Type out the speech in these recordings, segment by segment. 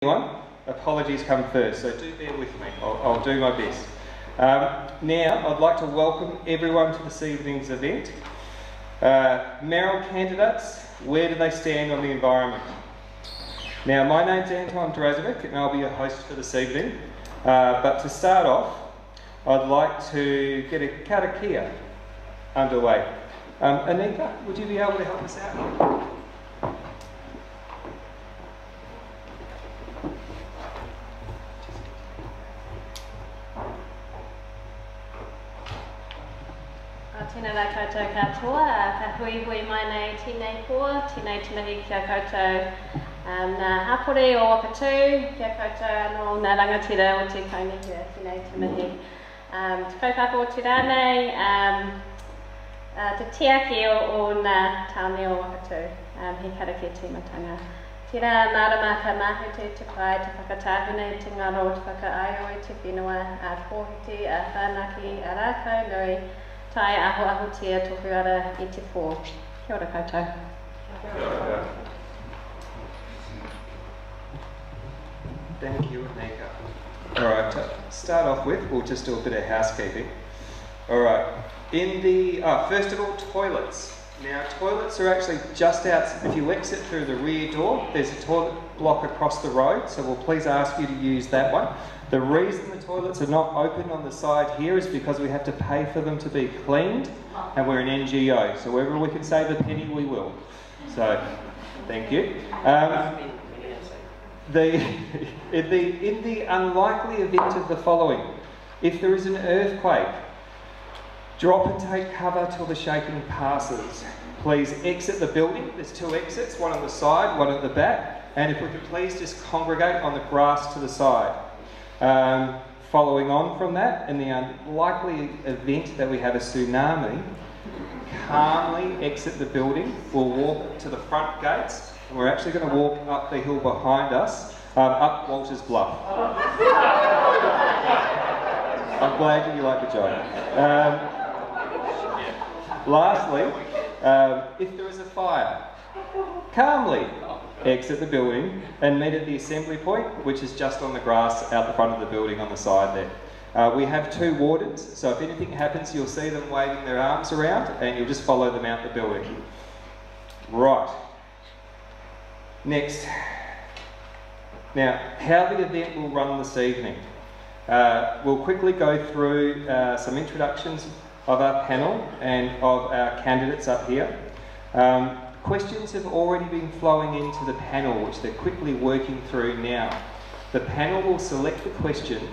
anyone, apologies come first, so do bear with me. I'll, I'll do my best. Um, now, I'd like to welcome everyone to this evening's event. Uh, Mayoral candidates, where do they stand on the environment? Now, my name's Anton Drazovic, and I'll be your host for this evening. Uh, but to start off, I'd like to get a karakia underway. Um, Anika, would you be able to help us out? Hui hui mai nei tēnei pua, tēnei tēnei kia koutou um, nā hapore o Wakatū, kia koutou anō nā rangatira o te kaunihia, tēnei tēnei. Um, te kaupapa o te rānei, um, uh, te tiaki o, o nā tāne o Wakatū, um, he karake tīmatanga. Tērā nārama ka mahuti te pai, te whakatāhune, te ngaro, te whakaaio i te whenua, a pōhiti, a whanaki, a rākau nui, Tai aho aho tia tohu ara i te pō. Kia ora koutou. Thank you, Anika. All right, to start off with, we'll just do a bit of housekeeping. All right, in the, uh, first of all, toilets. Now, toilets are actually just out, if you exit through the rear door, there's a toilet block across the road, so we'll please ask you to use that one. The reason the toilets are not open on the side here is because we have to pay for them to be cleaned, and we're an NGO, so wherever we can save a penny, we will. So, thank you. Um, the, in, the, in the unlikely event of the following, if there is an earthquake, drop and take cover till the shaking passes. Please exit the building. There's two exits, one on the side, one at the back. And if we could please just congregate on the grass to the side. Um, following on from that, in the unlikely event that we have a tsunami, calmly exit the building. We'll walk to the front gates, and we're actually going to walk up the hill behind us, um, up Walters Bluff. I'm glad you like the joke. Um, lastly, um, if there is a fire, calmly exit the building and meet at the assembly point, which is just on the grass out the front of the building on the side there. Uh, we have two wardens, so if anything happens, you'll see them waving their arms around and you'll just follow them out the building. Right. Next. Now, how the event will run this evening. Uh, we'll quickly go through uh, some introductions of our panel and of our candidates up here. Um, questions have already been flowing into the panel, which they're quickly working through now. The panel will select the questions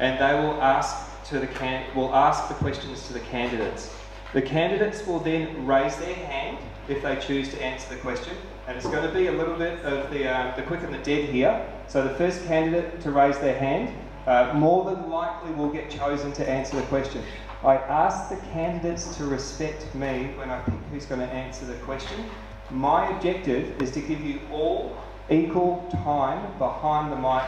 and they will ask to the can will ask the questions to the candidates. The candidates will then raise their hand if they choose to answer the question, and it's going to be a little bit of the uh, the quick and the dead here. So the first candidate to raise their hand, uh, more than likely will get chosen to answer the question. I ask the candidates to respect me when I pick who's going to answer the question. My objective is to give you all equal time behind the mic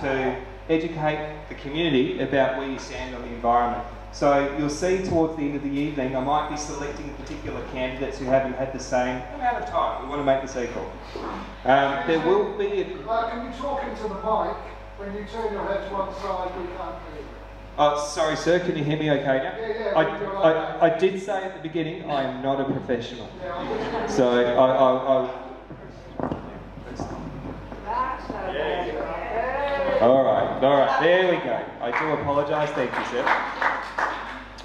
to educate the community about where you stand on the environment. So you'll see towards the end of the evening, I might be selecting particular candidates who haven't had the same amount of time. We want to make this equal. Um, there will be... A... Uh, can you talk into the mic? When you turn your head to one side, we can't hear you. Oh, sorry, sir. Can you hear me okay now? Yeah, yeah. I, I, I did say at the beginning I am not a professional. So I, I, I all right, all right, there we go. I do apologise, thank you, sir.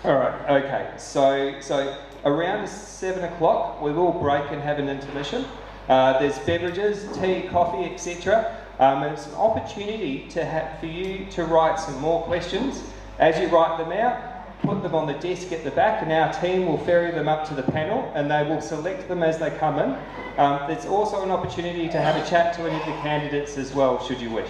All right, okay, so, so around seven o'clock we will break and have an intermission. Uh, there's beverages, tea, coffee, etc. Um, it's an opportunity to have, for you to write some more questions. As you write them out, put them on the desk at the back and our team will ferry them up to the panel and they will select them as they come in. Um, there's also an opportunity to have a chat to any of the candidates as well, should you wish.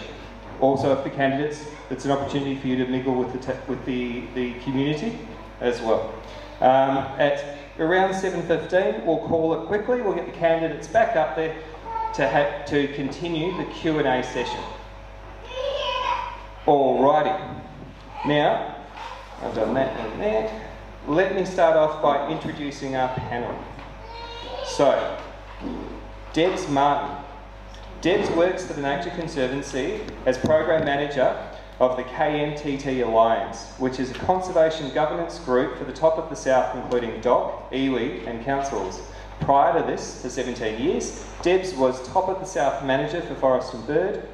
Also, if the candidates, it's an opportunity for you to mingle with the, with the, the community as well. Um, at around 7.15, we'll call it quickly. We'll get the candidates back up there to, have, to continue the Q&A session. Alrighty. Now, I've done that and that. Let me start off by introducing our panel. So, Debs Martin. Debs works for the Nature Conservancy as Program Manager of the KMTT Alliance, which is a conservation governance group for the top of the south, including DOC, iwi, and councils. Prior to this, for 17 years, Debs was top of the south manager for Forest and Bird.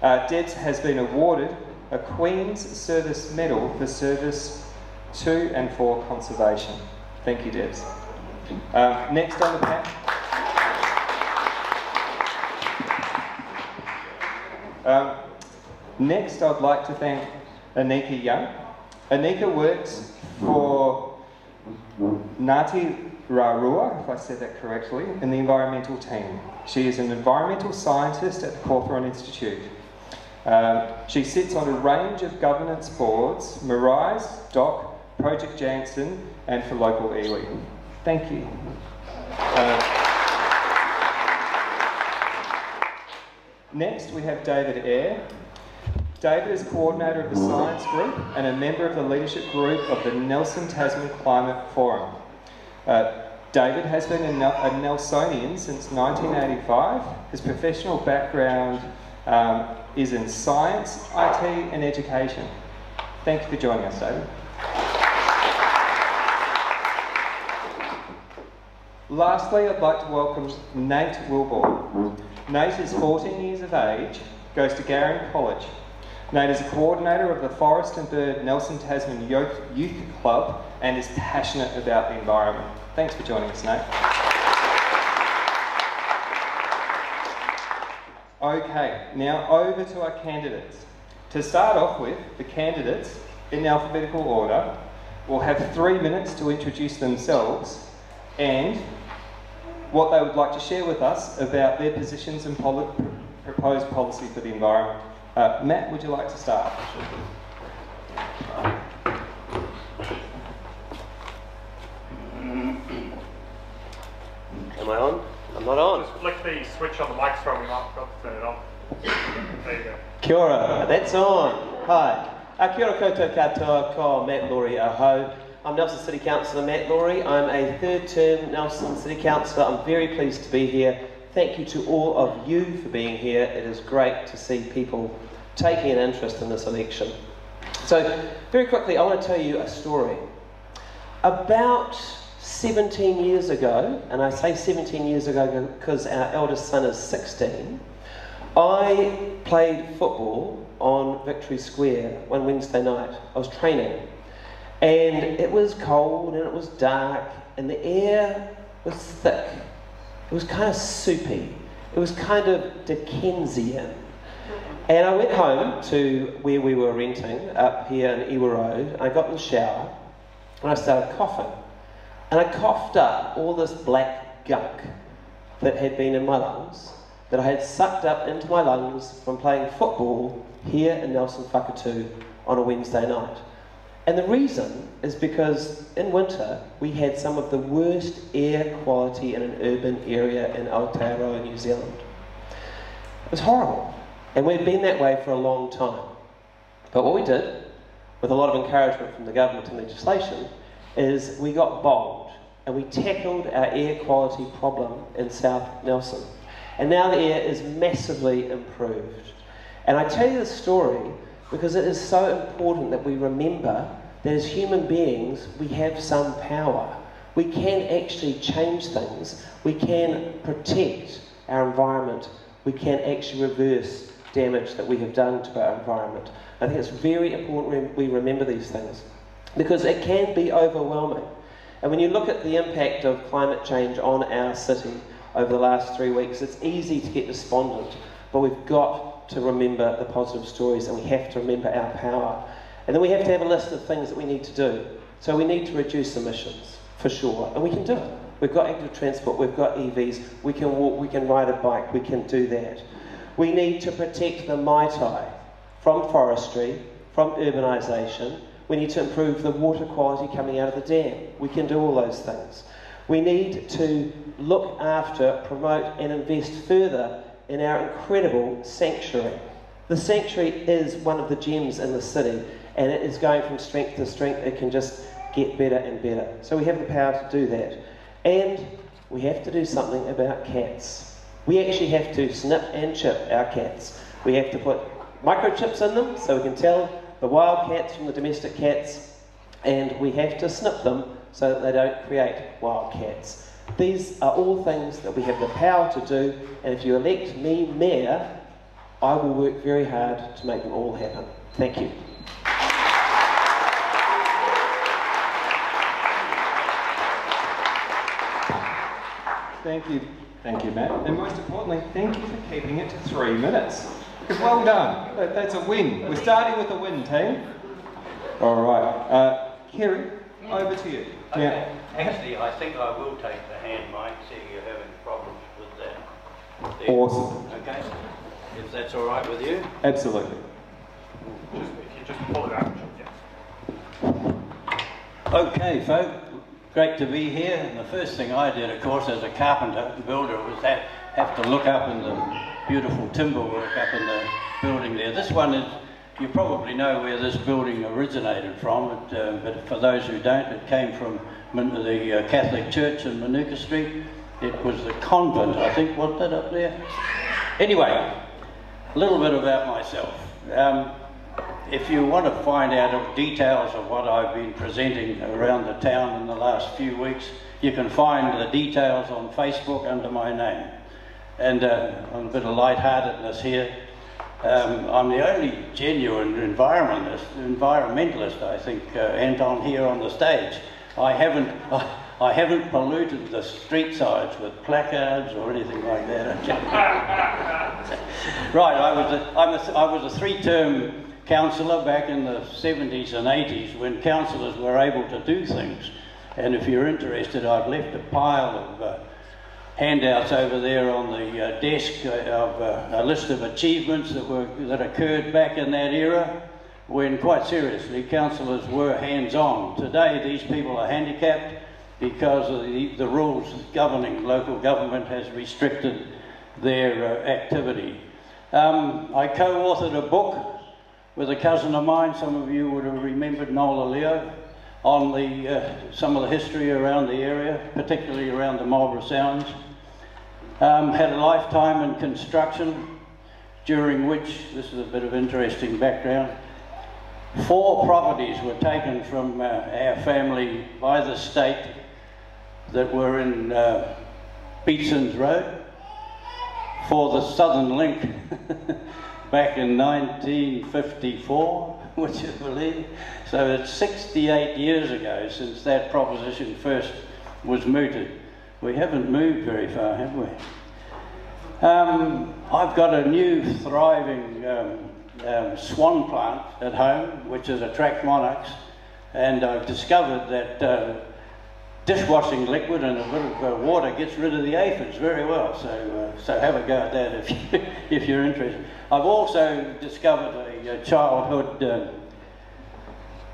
Uh, Debs has been awarded a Queen's Service Medal for service to and for conservation. Thank you, Debs. Um, next on the panel. Um, next, I'd like to thank Anika Young. Anika works for Ngāti Rarua, if I said that correctly, in the environmental team. She is an environmental scientist at the Cawthron Institute. Um, she sits on a range of governance boards, Marais, DOC, Project Janszoon, and for local iwi. Thank you. Uh, next, we have David Eyre. David is coordinator of the science group and a member of the leadership group of the Nelson Tasman Climate Forum. Uh, David has been a, Nelsonian since 1985. His professional background um, is in science, IT, and education. Thank you for joining us, David. Lastly, I'd like to welcome Nate Wilborn. Nate is 14 years of age, goes to Garin College. Nate is a coordinator of the Forest and Bird Nelson Tasman Youth Club and is passionate about the environment. Thanks for joining us, Nate. Okay, now over to our candidates. To start off with, the candidates, in alphabetical order, will have three minutes to introduce themselves and what they would like to share with us about their positions and poli proposed policy for the environment. Uh, Matt, would you like to start? Am I on? I'm not on. Just flick the switch on the microphone, we might forgot to turn it on. There you go. Kia ora, that's on. Hi. A kia ora koutou katoa ko Matt Lawrey aho. I'm Nelson City Councillor Matt Lawrey. I'm a third term Nelson City Councillor. I'm very pleased to be here. Thank you to all of you for being here. It is great to see people taking an interest in this election. So, very quickly, I want to tell you a story. About 17 years ago, and I say 17 years ago because our eldest son is 16, I played football on Victory Square one Wednesday night. I was training. And it was cold and it was dark and the air was thick. It was kind of soupy. It was kind of Dickensian. And I went home to where we were renting up here in Ewa Road. I got in the shower and I started coughing. And I coughed up all this black gunk that had been in my lungs, that I had sucked up into my lungs from playing football here in Nelson Whakatū on a Wednesday night. And the reason is because in winter we had some of the worst air quality in an urban area in Aotearoa, New Zealand. It was horrible. And we'd been that way for a long time. But what we did, with a lot of encouragement from the government and legislation, is we got bold and we tackled our air quality problem in South Nelson. And now the air is massively improved. And I tell you this story because it is so important that we remember that as human beings, we have some power. We can actually change things. We can protect our environment. We can actually reverse damage that we have done to our environment. I think it's very important we remember these things because it can be overwhelming. And when you look at the impact of climate change on our city over the last three weeks, it's easy to get despondent, but we've got to remember the positive stories and we have to remember our power. And then we have to have a list of things that we need to do. So we need to reduce emissions, for sure, and we can do it. We've got active transport, we've got EVs, we can walk, we can ride a bike, we can do that. We need to protect the Maitai from forestry, from urbanisation. We need to improve the water quality coming out of the dam. We can do all those things. We need to look after, promote, and invest further in our incredible sanctuary. The sanctuary is one of the gems in the city, and it is going from strength to strength. It can just get better and better. So we have the power to do that. And we have to do something about cats. we actually have to snip and chip our cats. We have to put microchips in them so we can tell the wild cats from the domestic cats, and we have to snip them so that they don't create wild cats. These are all things that we have the power to do, and if you elect me mayor, I will work very hard to make them all happen. Thank you. Thank you, thank you, Matt. And most importantly, thank you for keeping it to three minutes. Because well done. That, that's a win. We're starting with a win, team. All right. Uh, Kerry, over to you. Okay. Actually, I think I will take the hand mic, seeing you're having problems with that. There. Awesome. Okay, if that's all right with you. Absolutely. Just, if you just pull it out, yeah. Okay, folks. great to be here. And the first thing I did, of course, as a carpenter and builder, was that have to look up in the beautiful timber work up in the building there. This one is, you probably know where this building originated from, it, uh, but for those who don't, it came from the uh, Catholic Church in Manuka Street. It was the convent, I think, wasn't it up there? Anyway, a little bit about myself. Um, if you want to find out details of what I've been presenting around the town in the last few weeks, you can find the details on Facebook under my name. And uh, on a bit of lightheartedness here, um, I'm the only genuine environmentalist, environmentalist I think, uh, Anton, here on the stage. I haven't, I haven't polluted the street sides with placards or anything like that. right, I was a, I'm a, I was a three-term councillor back in the 70s and 80s when councillors were able to do things. And if you're interested, I've left a pile of uh, handouts over there on the uh, desk uh, of uh, a list of achievements that were that occurred back in that era when quite seriously councillors were hands-on. Today these people are handicapped because of the, the rules governing local government has restricted their uh, activity. Um, I co-authored a book with a cousin of mine, some of you would have remembered Nola Leo, on the, uh, some of the history around the area, particularly around the Marlborough Sounds. Um, had a lifetime in construction, during which, this is a bit of interesting background, four properties were taken from uh, our family by the state that were in uh, Beatson's Road for the Southern Link back in 1954, would you believe? So it's 68 years ago since that proposition first was mooted. We haven't moved very far, have we? Um, I've got a new thriving um, um, swan plant at home, which is attract monarchs, and I've discovered that uh, dishwashing liquid and a bit of uh, water gets rid of the aphids very well. So, uh, so have a go at that if, you, if you're interested. I've also discovered a, a childhood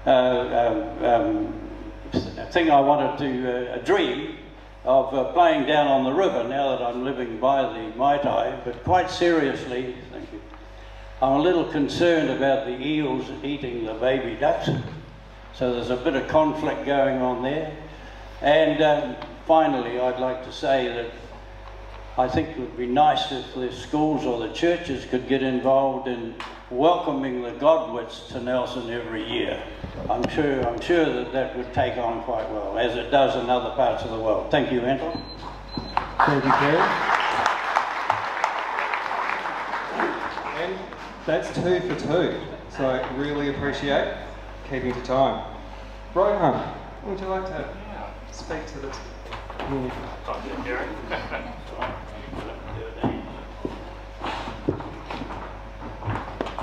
uh, um, um, thing I wanted to, uh, dream of uh, playing down on the river now that I'm living by the Maitai, but quite seriously, thank you, I'm a little concerned about the eels eating the baby ducks. So there's a bit of conflict going on there. And um, finally, I'd like to say that I think it would be nice if the schools or the churches could get involved in welcoming the Godwits to Nelson every year. I'm sure, I'm sure that that would take on quite well, as it does in other parts of the world. Thank you, Anton. Thank you, Kerry. And that's two for two. So I really appreciate keeping to time. Rohan, would you like to speak to the oh, community?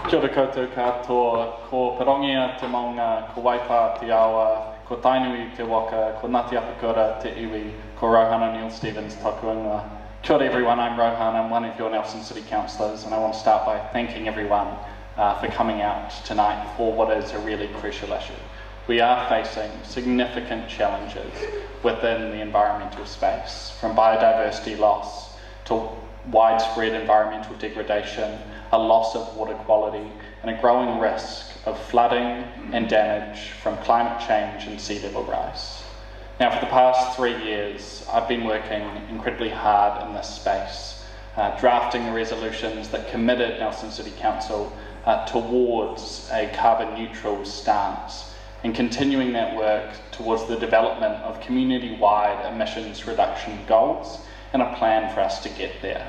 Kia ora koutou katoa, ko Parongia te maunga, ko Waipa te awa, ko Tainui te waka, ko Ngāti Apakura te iwi, ko Rohana Neil Stevens taku ingoa. Kia ora everyone, I'm Rohan, I'm one of your Nelson City Councillors and I want to start by thanking everyone uh, for coming out tonight for what is a really crucial issue. We are facing significant challenges within the environmental space, from biodiversity loss to widespread environmental degradation, a loss of water quality, and a growing risk of flooding and damage from climate change and sea level rise. Now, for the past three years, I've been working incredibly hard in this space uh, drafting resolutions that committed Nelson City Council uh, towards a carbon neutral stance and continuing that work towards the development of community-wide emissions reduction goals and a plan for us to get there.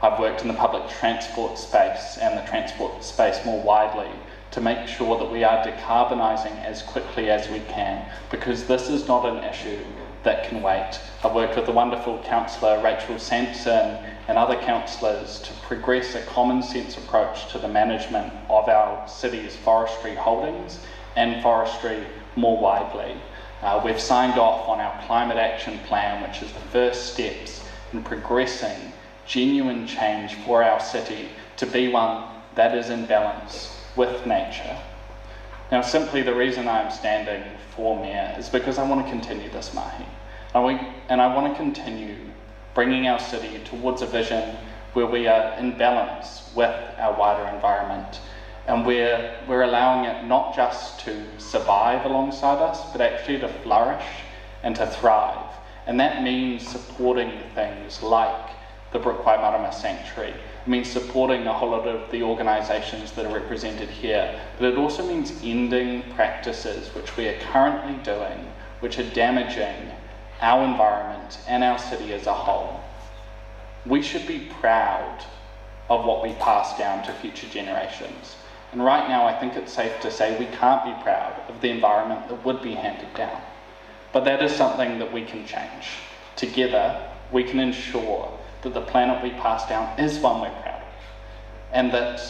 I've worked in the public transport space and the transport space more widely to make sure that we are decarbonising as quickly as we can because this is not an issue that can wait. I've worked with the wonderful councillor Rachel Sanson and other councillors to progress a common sense approach to the management of our city's forestry holdings and forestry more widely. Uh, we've signed off on our climate action plan, which is the first steps in progressing genuine change for our city to be one that is in balance with nature. Now, simply the reason I'm standing for Mayor is because I want to continue this mahi. And I want to continue bringing our city towards a vision where we are in balance with our wider environment and we're, we're allowing it not just to survive alongside us, but actually to flourish and to thrive. And that means supporting things like the Brook Waimarama Sanctuary. It means supporting a whole lot of the organisations that are represented here. But it also means ending practices which we are currently doing, which are damaging our environment and our city as a whole. We should be proud of what we pass down to future generations. And right now, I think it's safe to say we can't be proud of the environment that would be handed down. But that is something that we can change. Together, we can ensure that the planet we pass down is one we're proud of. And that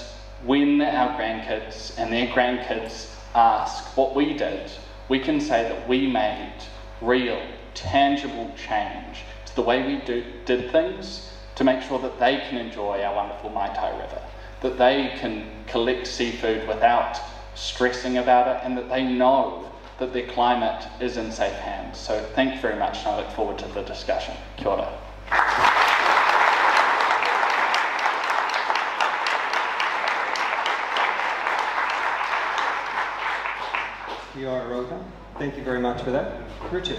when our grandkids and their grandkids ask what we did, we can say that we made real, tangible change to the way we do, did things to make sure that they can enjoy our wonderful Maitai River, that they can collect seafood without stressing about it, and that they know that their climate is in safe hands. So thank you very much, and I look forward to the discussion. Kia ora. Thank you very much for that. Richard.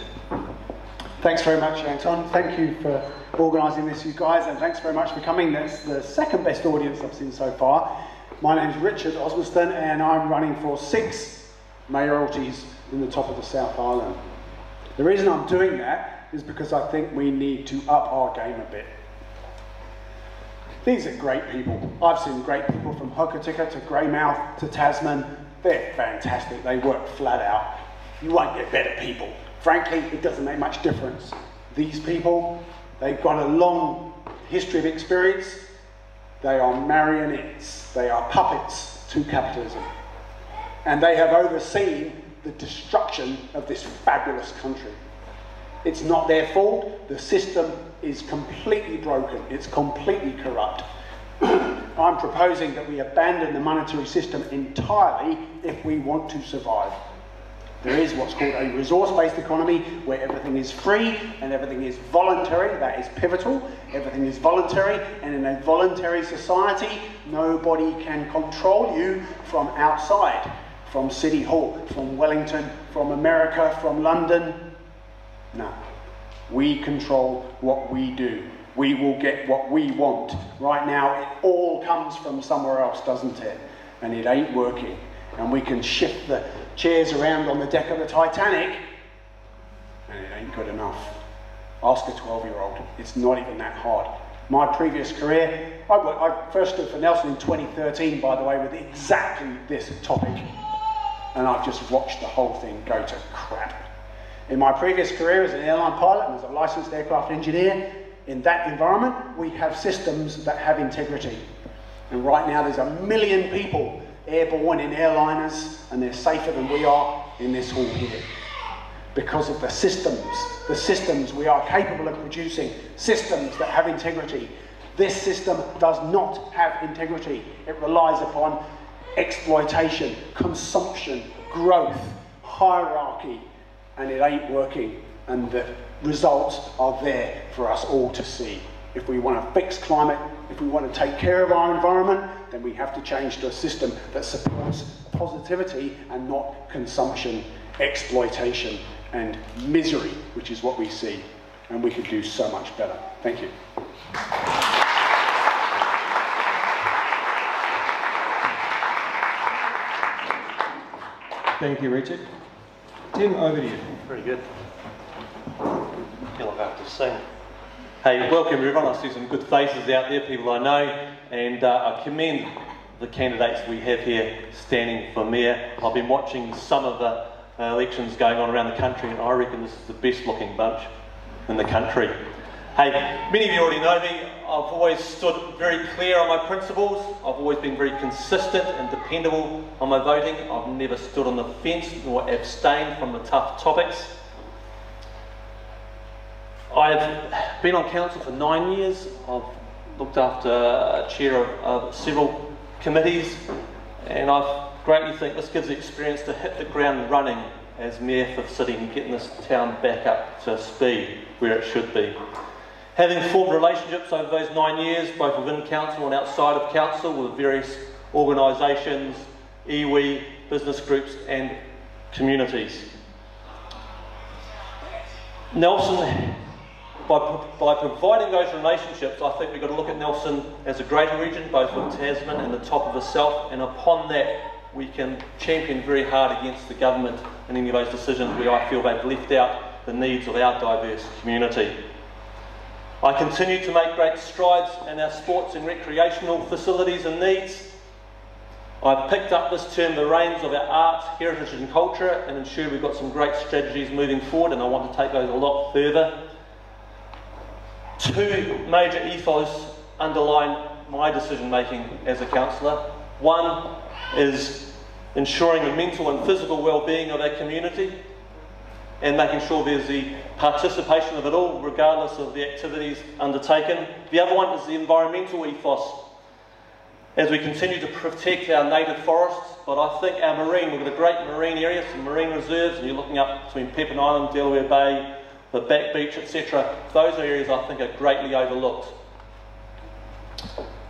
Thanks very much, Anton. Thank you for organising this, you guys, and thanks very much for coming. That's the second best audience I've seen so far. My name is Richard Osmaston, and I'm running for six mayoralties in the top of the South Island. The reason I'm doing that is because I think we need to up our game a bit. These are great people. I've seen great people from Hokitika to Greymouth to Tasman. They're fantastic. They work flat out. You won't get better people. Frankly, it doesn't make much difference. These people, they've got a long history of experience. They are marionettes. They are puppets to capitalism. And they have overseen the destruction of this fabulous country. It's not their fault. The system is completely broken. It's completely corrupt. I'm proposing that we abandon the monetary system entirely if we want to survive. There is what's called a resource-based economy where everything is free and everything is voluntary. That is pivotal. Everything is voluntary, and in a voluntary society, nobody can control you from outside, from City Hall, from Wellington, from America, from London. No. We control what we do. We will get what we want. Right now, it all comes from somewhere else, doesn't it? And it ain't working. And we can shift the chairs around on the deck of the Titanic, and it ain't good enough. Ask a 12 year old. It's not even that hard. My previous career, I, I first stood for Nelson in 2013, by the way, with exactly this topic. And I've just watched the whole thing go to crap. In my previous career as an airline pilot and as a licensed aircraft engineer, in that environment, we have systems that have integrity. And right now, there's a million people airborne in airliners, and they're safer than we are in this hall here. Because of the systems, the systems we are capable of producing, systems that have integrity. This system does not have integrity. It relies upon exploitation, consumption, growth, hierarchy, and it ain't working. And the results are there for us all to see. If we want to fix climate, if we want to take care of our environment, then we have to change to a system that supports positivity and not consumption, exploitation, and misery, which is what we see. And we could do so much better. Thank you. Thank you, Richard. Tim, over to you. Very good have to sing. Hey, welcome everyone. I see some good faces out there, people I know, and uh, I commend the candidates we have here standing for mayor. I've been watching some of the uh, elections going on around the country, and I reckon this is the best looking bunch in the country. Hey, many of you already know me. I've always stood very clear on my principles. I've always been very consistent and dependable on my voting. I've never stood on the fence nor abstained from the tough topics. I've been on council for nine years. I've looked after a chair of, of several committees, and I greatly think this gives the experience to hit the ground running as Mayor for the city and getting this town back up to speed where it should be. Having formed relationships over those nine years, both within council and outside of council, with various organisations, iwi, business groups, and communities. Nelson by, by providing those relationships, I think we've got to look at Nelson as a greater region, both with Tasman and the top of itself, and upon that, we can champion very hard against the government in any of those decisions where I feel they've left out the needs of our diverse community. I continue to make great strides in our sports and recreational facilities and needs. I've picked up this term the reins of our arts, heritage and culture and ensure we've got some great strategies moving forward and I want to take those a lot further. Two major ethos underline my decision making as a councillor. One is ensuring the mental and physical well-being of our community and making sure there's the participation of it all, regardless of the activities undertaken. The other one is the environmental ethos. As we continue to protect our native forests, but I think our marine, we've got a great marine area, some marine reserves, and you're looking up between Pepin Island, Delaware Bay, the back beach, etc. Those areas I think are greatly overlooked.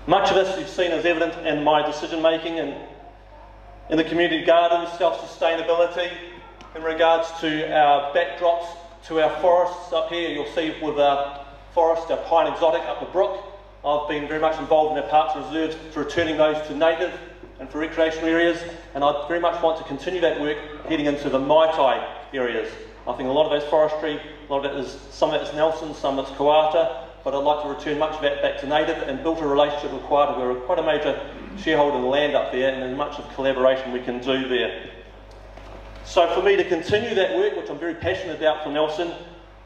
Much of this you've seen is evident in my decision making and in the community gardens, self-sustainability, in regards to our backdrops to our forests up here. You'll see with our forest, our pine exotic up the brook. I've been very much involved in our parks reserves for returning those to native and for recreational areas, and I very much want to continue that work heading into the Maitai areas. I think a lot of those forestry, a lot of it is, some of it's Nelson, some of it's Kawata, but I'd like to return much of that back to native and build a relationship with Kawata. We're quite a major shareholder in the land up there and there's much of collaboration we can do there. So for me to continue that work, which I'm very passionate about for Nelson,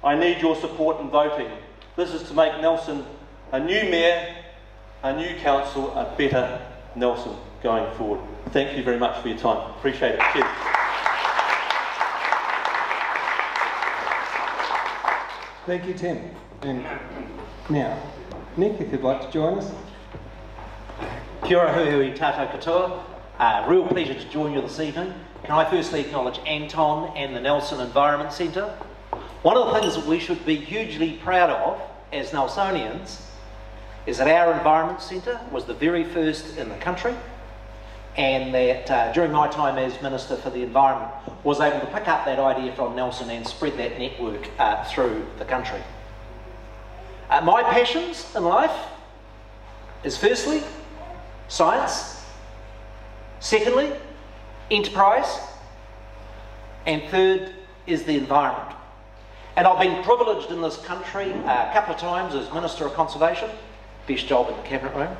I need your support in voting. This is to make Nelson a new mayor, a new council, a better Nelson going forward. Thank you very much for your time. Appreciate it. Cheers. Thank you, Tim. And now, Nick, if you'd like to join us. Kia ora hui tātou katoa. Uh, real pleasure to join you this evening. Can I firstly acknowledge Anton and the Nelson Environment Centre? One of the things that we should be hugely proud of as Nelsonians is that our Environment Centre was the very first in the country and that uh, during my time as Minister for the Environment was able to pick up that idea from Nelson and spread that network uh, through the country. Uh, my passions in life is firstly science, secondly enterprise, and third is the environment. And I've been privileged in this country uh, a couple of times as Minister of Conservation, best job in the Cabinet Room,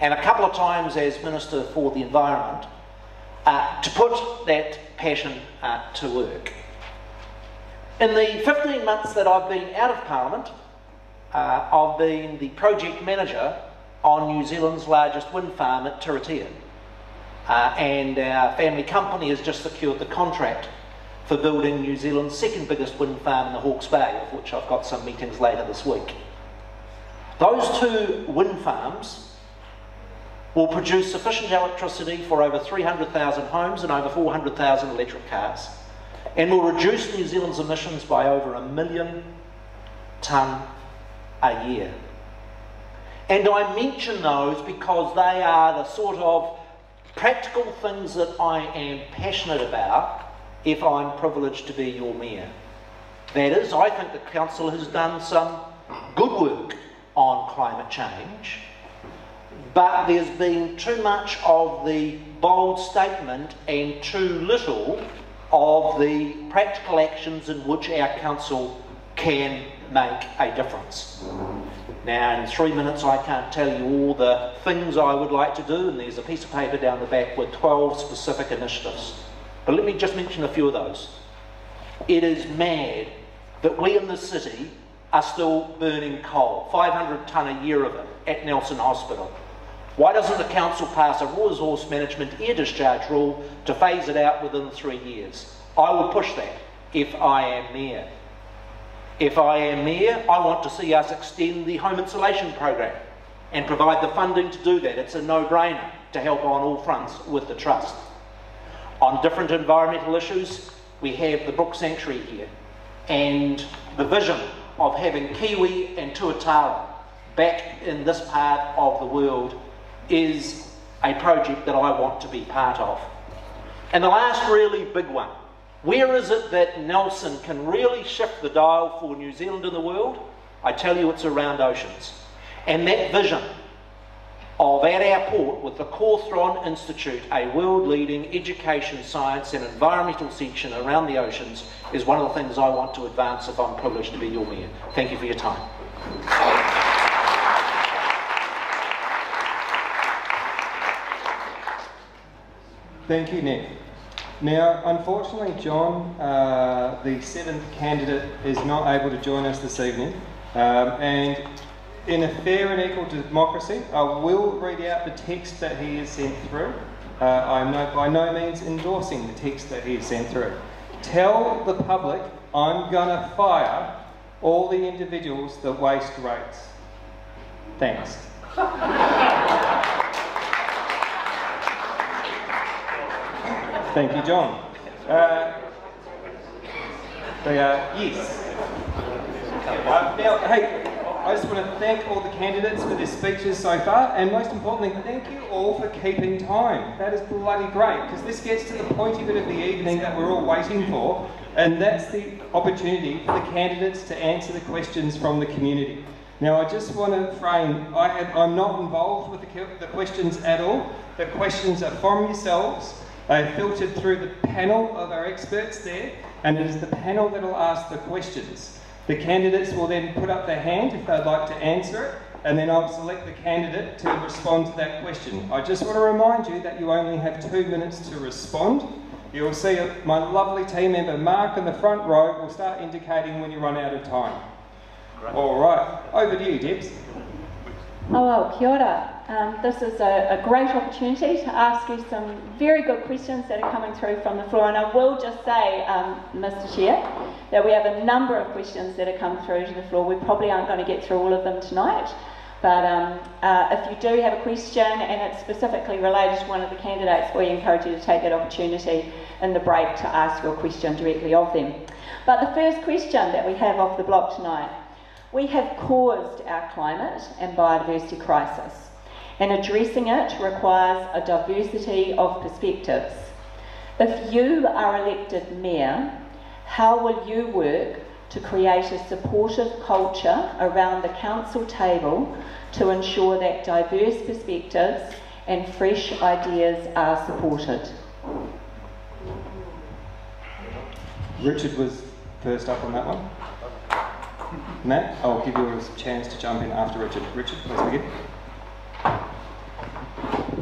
and a couple of times as Minister for the Environment uh, to put that passion uh, to work. In the 15 months that I've been out of Parliament, uh, I've been the project manager on New Zealand's largest wind farm at Turitea. Uh, and our family company has just secured the contract for building New Zealand's second biggest wind farm in the Hawke's Bay, of which I've got some meetings later this week. Those two wind farms will produce sufficient electricity for over 300,000 homes and over 400,000 electric cars, and will reduce New Zealand's emissions by over a million tonne a year. And I mention those because they are the sort of practical things that I am passionate about if I'm privileged to be your mayor. That is, I think the council has done some good work on climate change, but there's been too much of the bold statement and too little of the practical actions in which our council can make a difference. Now, in three minutes, I can't tell you all the things I would like to do, and there's a piece of paper down the back with 12 specific initiatives. But let me just mention a few of those. It is mad that we in the city are still burning coal, 500 tonne a year of it, at Nelson Hospital. Why doesn't the council pass a resource management air discharge rule to phase it out within three years? I will push that if I am mayor. If I am mayor, I want to see us extend the home insulation program and provide the funding to do that. It's a no-brainer to help on all fronts with the trust. On different environmental issues, we have the Brook Sanctuary here and the vision of having Kiwi and Tuatara back in this part of the world is a project that I want to be part of. And the last really big one where is it that Nelson can really shift the dial for New Zealand in the world? I tell you, it's around oceans. And that vision of at our port with the Cawthron Institute, a world leading education, science, and environmental section around the oceans, is one of the things I want to advance if I'm privileged to be your mayor. Thank you for your time. Thank you, Nick. Now, unfortunately, John, uh, the seventh candidate, is not able to join us this evening. Um, and in a fair and equal democracy, I will read out the text that he has sent through. Uh, I'm no, by no means endorsing the text that he has sent through. Tell the public I'm gonna fire all the individuals that waste rates. Thanks. Thank you, John. Uh, are, yes. Uh, now, hey, I just want to thank all the candidates for their speeches so far, and most importantly, thank you all for keeping time. That is bloody great, because this gets to the pointy bit of the evening that we're all waiting for, and that's the opportunity for the candidates to answer the questions from the community. Now, I just want to frame, I am not involved with the, the questions at all. The questions are from yourselves, they filtered through the panel of our experts there, and it is the panel that will ask the questions. The candidates will then put up their hand if they'd like to answer it, and then I'll select the candidate to respond to that question. I just want to remind you that you only have two minutes to respond. You'll see my lovely team member Mark in the front row will start indicating when you run out of time. Great. All right, over to you, Debs. Oh, well, kia ora. Um, this is a, a, great opportunity to ask you some very good questions that are coming through from the floor. And I will just say, um, Mr. Chair, that we have a number of questions that have come through to the floor. We probably aren't going to get through all of them tonight. But um, uh, if you do have a question and it's specifically related to one of the candidates, we encourage you to take that opportunity in the break to ask your question directly of them. But the first question that we have off the block tonight we have caused our climate and biodiversity crisis, and addressing it requires a diversity of perspectives. If you are elected mayor, how will you work to create a supportive culture around the council table to ensure that diverse perspectives and fresh ideas are supported? Richard was first up on that one. Matt, I'll give you a chance to jump in after Richard. Richard, please begin.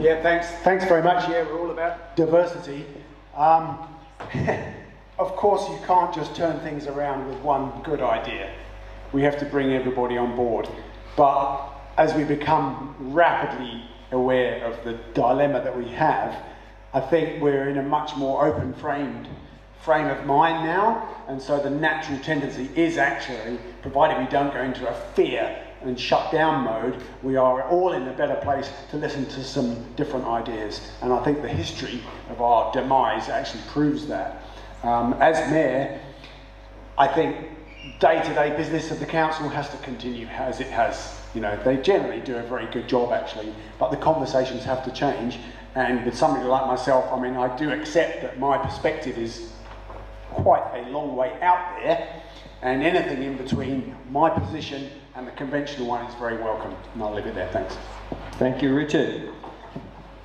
Yeah, thanks. Thanks very much. Yeah, we're all about diversity. Um, of course, you can't just turn things around with one good idea. We have to bring everybody on board. But as we become rapidly aware of the dilemma that we have, I think we're in a much more open framed frame of mind now, and so the natural tendency is actually, provided we don't go into a fear and shut down mode, we are all in a better place to listen to some different ideas. And I think the history of our demise actually proves that. Um, as mayor, I think day-to-day business of the council has to continue as it has. You know, they generally do a very good job actually, but the conversations have to change. And with somebody like myself, I mean, I do accept that my perspective is quite a long way out there, and anything in between my position and the conventional one is very welcome. And I'll leave it there. Thanks. Thank you, Richard.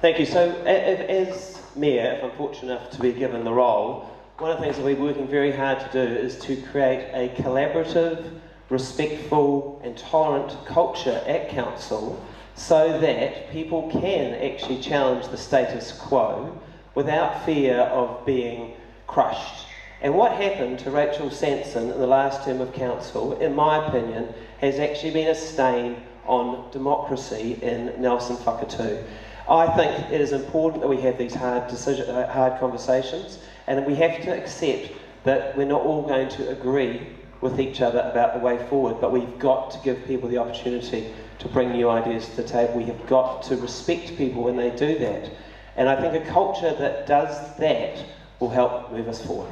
Thank you. So, if, as Mayor, if I'm fortunate enough to be given the role, one of the things that we're working very hard to do is to create a collaborative, respectful, and tolerant culture at Council so that people can actually challenge the status quo without fear of being crushed. And what happened to Rachel Sanson in the last term of council, in my opinion, has actually been a stain on democracy in Nelson Whakatū. I think it is important that we have these hard, decision, uh, hard conversations, and we have to accept that we're not all going to agree with each other about the way forward, but we've got to give people the opportunity to bring new ideas to the table. We have got to respect people when they do that. And I think a culture that does that will help move us forward.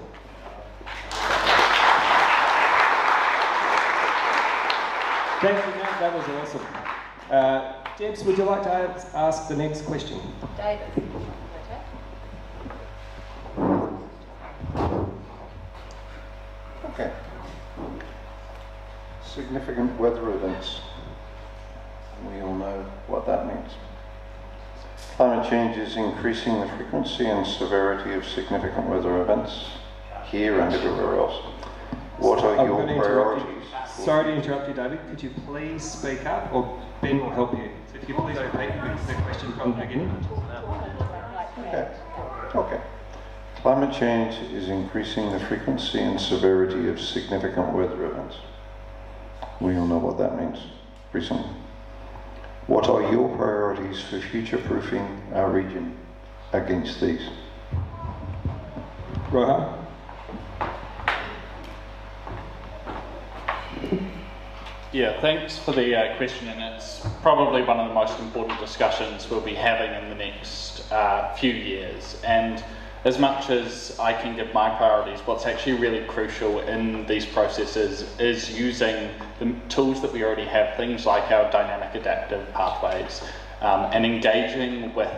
Thank you, Matt. That was awesome. Uh, Debs, would you like to ask the next question? David. Okay. Significant weather events. We all know what that means. Climate change is increasing the frequency and severity of significant weather events here and everywhere else. What are I'm your going to interrupt priorities? Sorry to interrupt you, David. Could you please speak up, or Ben will help you. So if you please repeat the question from the beginning. Okay. Okay. Climate change is increasing the frequency and severity of significant weather events. We all know what that means recently. What are your priorities for future proofing our region against these? Rohan? Yeah, thanks for the uh, question, and it's probably one of the most important discussions we'll be having in the next uh, few years. And as much as I can give my priorities, what's actually really crucial in these processes is using the tools that we already have, things like our dynamic adaptive pathways, um, and engaging with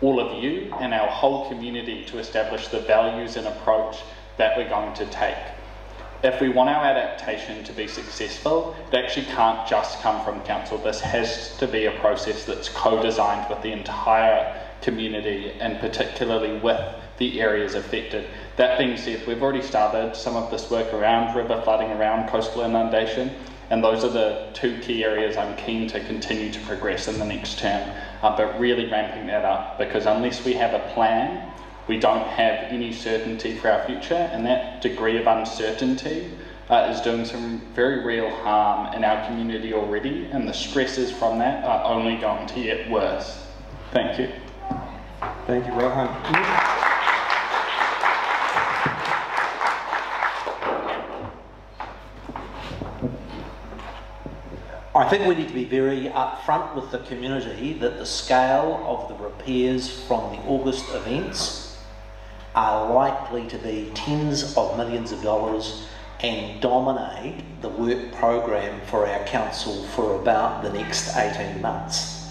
all of you and our whole community to establish the values and approach that we're going to take if we want our adaptation to be successful, it actually can't just come from council. This has to be a process that's co-designed with the entire community and particularly with the areas affected. That being said, we've already started some of this work around river flooding, around coastal inundation, and those are the two key areas I'm keen to continue to progress in the next term, uh, but really ramping that up because unless we have a plan we don't have any certainty for our future, and that degree of uncertainty uh, is doing some very real harm in our community already, and the stresses from that are only going to get worse. Thank you. Thank you, Rohan. I think we need to be very upfront with the community that the scale of the repairs from the August events are likely to be tens of millions of dollars and dominate the work program for our council for about the next 18 months.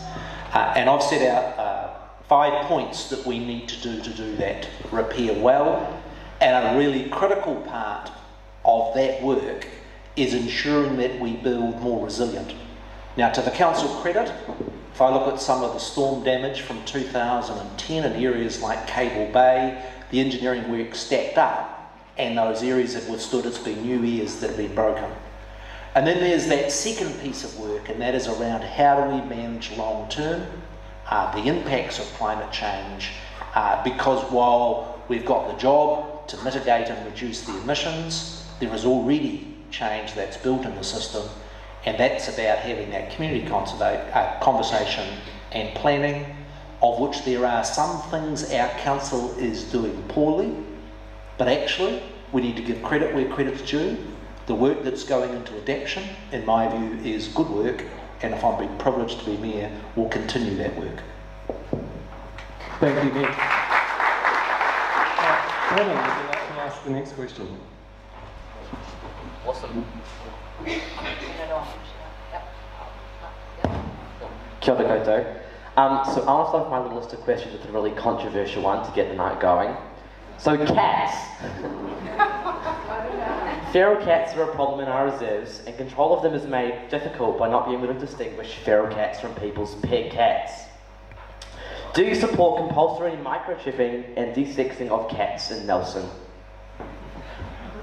Uh, and I've set out uh, five points that we need to do to do that repair well. And a really critical part of that work is ensuring that we build more resilient. Now, to the council credit, if I look at some of the storm damage from 2010 in areas like Cable Bay, the engineering work stacked up and those areas that withstood it's been new ears that have been broken. And then there's that second piece of work, and that is around how do we manage long term uh, the impacts of climate change. Uh, because while we've got the job to mitigate and reduce the emissions, there is already change that's built in the system, and that's about having that community uh, conversation and planning of which there are some things our council is doing poorly, but actually we need to give credit where credit's due. The work that's going into adaptation, in my view, is good work, and if I'm being privileged to be mayor, we'll continue that work. Thank you, Nick. Uh, would you like to ask the next question? Awesome. Kia ora koutou. Um, so I'll start with my little list of questions with a really controversial one to get the night going. So cats. Feral cats are a problem in our reserves, and control of them is made difficult by not being able to distinguish feral cats from people's pet cats. Do you support compulsory microchipping and desexing of cats in Nelson?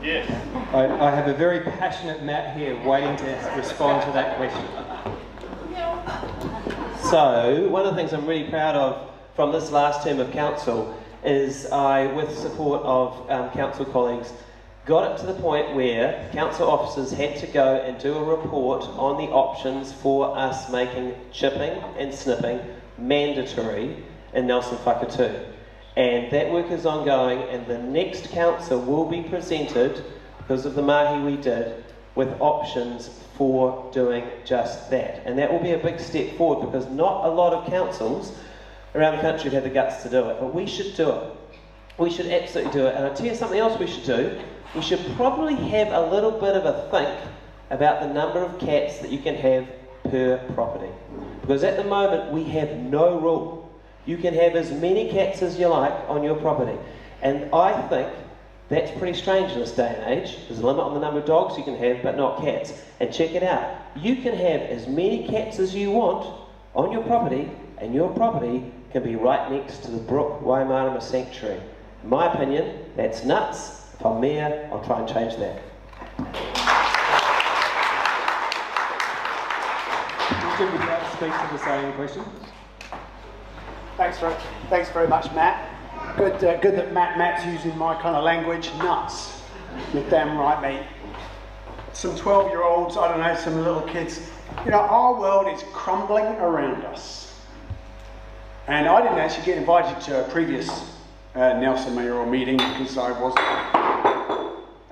Yes. I, I have a very passionate Matt here waiting to respond to that question. So, one of the things I'm really proud of from this last term of council is I, with support of um, council colleagues, got it to the point where council officers had to go and do a report on the options for us making chipping and snipping mandatory in Nelson Whakatū. And that work is ongoing, and the next council will be presented, because of the mahi we did, with options for doing just that. And that will be a big step forward because not a lot of councils around the country have had the guts to do it, but we should do it. We should absolutely do it. And I'll tell you something else we should do. We should probably have a little bit of a think about the number of cats that you can have per property. Because at the moment we have no rule. You can have as many cats as you like on your property. And I think that's pretty strange in this day and age. There's a limit on the number of dogs you can have, but not cats. And check it out. You can have as many cats as you want on your property, and your property can be right next to the Brook Waimarama Sanctuary. In my opinion, that's nuts. If I'm mayor, I'll try and change that. Richard, would you like to speak to the same question? Thanks very, thanks very much, Matt. Good, uh, good that Matt Matt's using my kind of language. Nuts. You're damn right, mate. Some 12 year olds, I don't know, some little kids. You know, our world is crumbling around us. And I didn't actually get invited to a previous uh, Nelson mayoral meeting because I wasn't.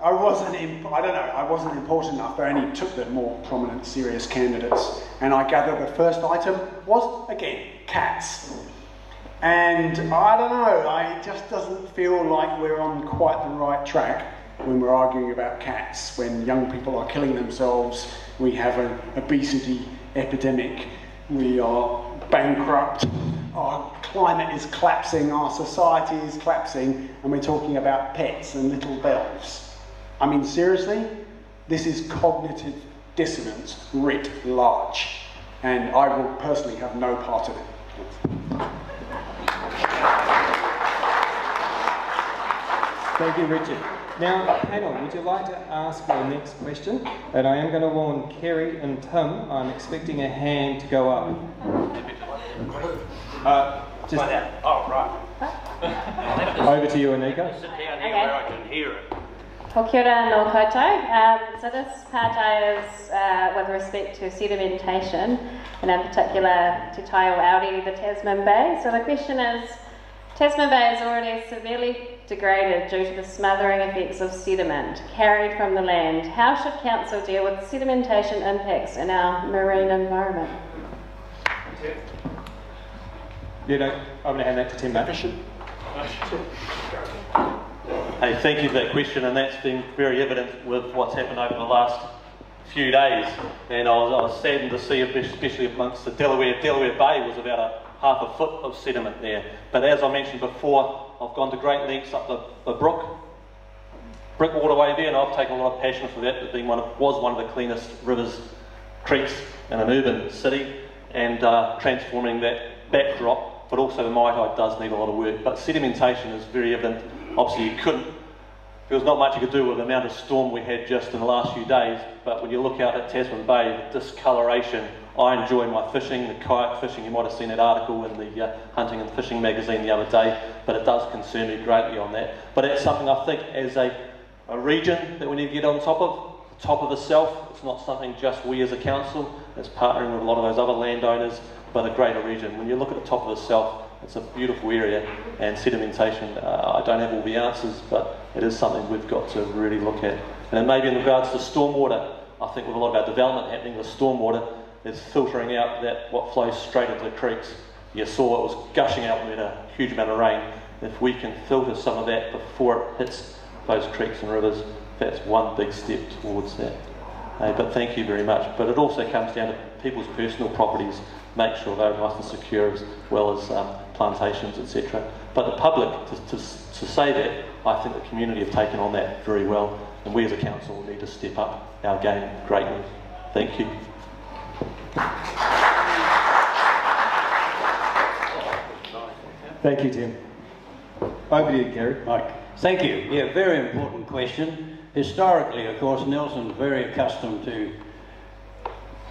I wasn't. Imp- I don't know. I wasn't important enough. They only took the more prominent, serious candidates. And I gather the first item was again cats. And I don't know, I, it just doesn't feel like we're on quite the right track when we're arguing about cats, when young people are killing themselves, we have an obesity epidemic, we are bankrupt, our climate is collapsing, our society is collapsing, and we're talking about pets and little bells. I mean, seriously, this is cognitive dissonance writ large, and I will personally have no part of it. Thank you, Richard. Now, panel, would you like to ask your next question? And I am going to warn Kerry and Tim, I'm expecting a hand to go up. Uh, just Oh, right. over to you, Anika. Sit down here where I can hear it. Ko kia ora no koutou. Um, so this partai is uh, with respect to sedimentation, and in particular to Tai-o-Aorere, the Tasman Bay. So the question is, Tasman Bay is already severely degraded due to the smothering effects of sediment carried from the land. How should council deal with sedimentation impacts in our marine environment? You know, I'm going to hand that to Tim Matt. Hey, thank you for that question, and that's been very evident with what's happened over the last few days. And I was, I was saddened to see, especially amongst the Delaware, Delaware Bay was about a half a foot of sediment there. But as I mentioned before, I've gone to great lengths up the, the brook, brick waterway there, and I've taken a lot of passion for that, being one of, was one of the cleanest rivers, creeks in an urban city, and uh, transforming that backdrop. But also the Maitai does need a lot of work. But sedimentation is very evident. Obviously, you couldn't. There was not much you could do with the amount of storm we had just in the last few days. But when you look out at Tasman Bay, the discoloration. I enjoy my fishing, the kayak fishing. You might have seen that article in the uh, Hunting and Fishing magazine the other day. But it does concern me greatly on that. But it's something I think as a, a region that we need to get on top of. Top of the South, it's not something just we as a council. It's partnering with a lot of those other landowners, but a greater region. When you look at the top of the South, it's a beautiful area, and sedimentation, uh, I don't have all the answers, but it is something we've got to really look at. And maybe in regards to stormwater, I think with a lot of our development happening with stormwater, it's filtering out that what flows straight into the creeks. You saw it was gushing out with a huge amount of rain. If we can filter some of that before it hits those creeks and rivers, that's one big step towards that. Uh, but thank you very much. But it also comes down to people's personal properties. Make sure they're nice and secure as well as um, plantations, etc. But the public, to, to, to say that, I think the community have taken on that very well, and we as a council need to step up our game greatly. Thank you. Thank you, Tim. Over to you, Kerry. Mike. Thank you. Yeah, very important question. Historically, of course, Nelson's very accustomed to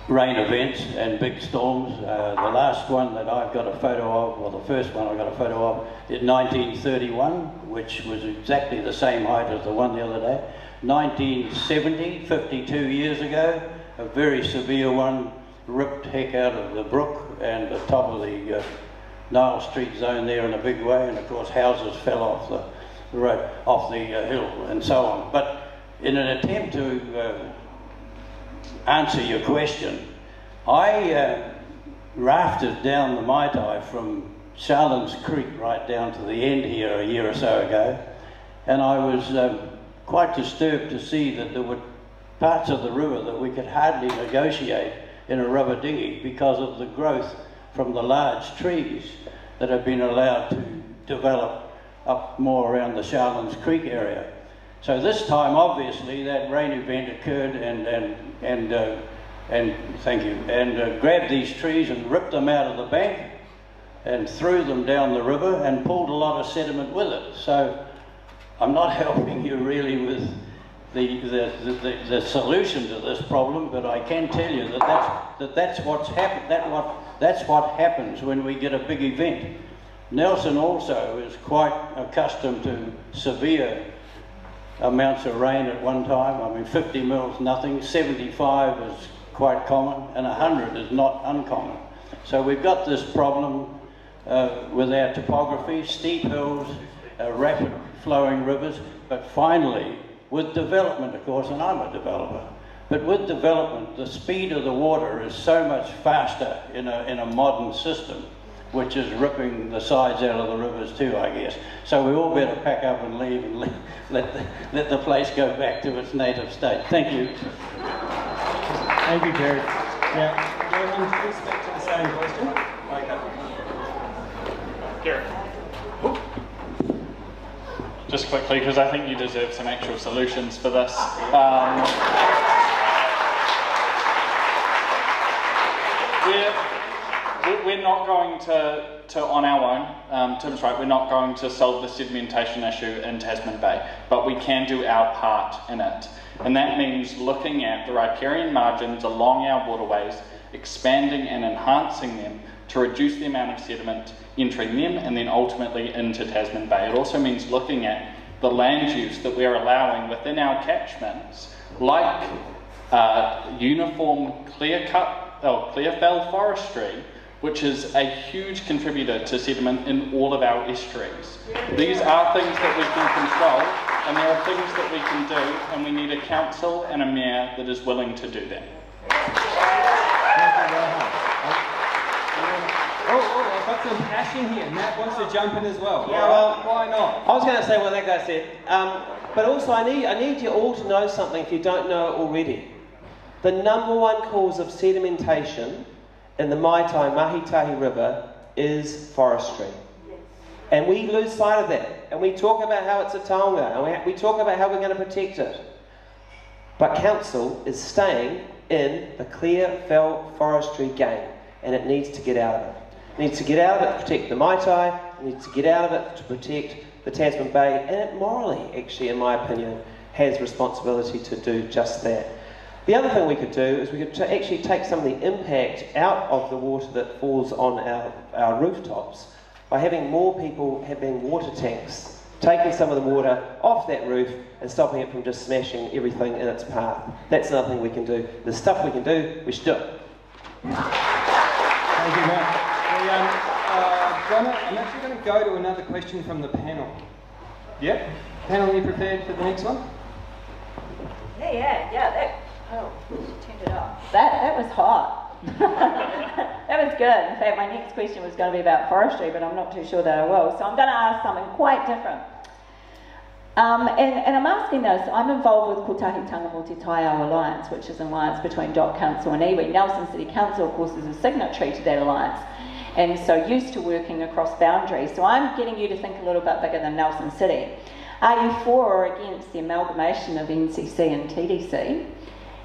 rain events and big storms. Uh, the last one that I've got a photo of, or the first one I got a photo of, is 1931, which was exactly the same height as the one the other day. 1970, 52 years ago, a very severe one, ripped heck out of the brook and the top of the uh, Nile Street zone there in a big way, and of course houses fell off the road, off the uh, hill, and so on. But in an attempt to uh, answer your question, I uh, rafted down the Maitai from Sharland Creek right down to the end here a year or so ago, and I was um, quite disturbed to see that there were parts of the river that we could hardly negotiate in a rubber dinghy because of the growth from the large trees that have been allowed to develop up more around the Sharland Creek area. So this time, obviously, that rain event occurred and, and, and, uh, and thank you, and uh, grabbed these trees and ripped them out of the bank and threw them down the river and pulled a lot of sediment with it. So I'm not helping you really with the, the, the, the, solution to this problem, but I can tell you that that's, that that's what's happened, that what, that's what happens when we get a big event. Nelson also is quite accustomed to severe amounts of rain at one time. I mean, 50 mils, nothing. 75 is quite common, and 100 is not uncommon. So we've got this problem uh, with our topography, steep hills, uh, rapid flowing rivers, but finally, with development, of course, and I'm a developer, but with development, the speed of the water is so much faster in a, in a modern system which is ripping the sides out of the rivers too, I guess. So we all better pack up and leave and leave, let, the, let the place go back to its native state. Thank you. Thank you, Kerry. Yeah, Gavin, do you speak to the same question? Okay. Gary. Just quickly, because I think you deserve some actual solutions for this. Um, we're not going to, to on our own, um, Tim's right, we're not going to solve the sedimentation issue in Tasman Bay, but we can do our part in it. And that means looking at the riparian margins along our waterways, expanding and enhancing them to reduce the amount of sediment entering them and then ultimately into Tasman Bay. It also means looking at the land use that we're allowing within our catchments, like uh, uniform clear cut or clear fell forestry which is a huge contributor to sediment in all of our estuaries. These are things that we can control, and there are things that we can do, and we need a council and a mayor that is willing to do them. Oh, oh, I've got some passion here. Matt wants to jump in as well. Yeah, well, why not? I was going to say what that guy said, um, but also I need I need you all to know something if you don't know it already. The number one cause of sedimentation in the Maitai Mahitahi River is forestry. And we lose sight of that. And we talk about how it's a taonga, and we, we talk about how we're going to protect it. But council is staying in the clear fell forestry game, and it needs to get out of it. It needs to get out of it to protect the Maitai, it needs to get out of it to protect the Tasman Bay, and it morally, actually, in my opinion, has responsibility to do just that. The other thing we could do is we could actually take some of the impact out of the water that falls on our, our rooftops by having more people having water tanks, taking some of the water off that roof and stopping it from just smashing everything in its path. That's another thing we can do. There's stuff we can do, we should do. Thank you, Matt. Um, uh, Donna, I'm actually going to go to another question from the panel. Yep. Panel, are you prepared for the next one? Yeah, yeah, yeah. That Oh, turned it off. That, that was hot. that was good. In fact, my next question was going to be about forestry, but I'm not too sure that I will. So I'm going to ask something quite different. Um, and, and, I'm asking this, I'm involved with Kotahitanga mō te Taiao Alliance, which is an alliance between Dot Council and iwi. Nelson City Council, of course, is a signatory to that alliance. And so used to working across boundaries. So I'm getting you to think a little bit bigger than Nelson City. Are you for or against the amalgamation of NCC and TDC?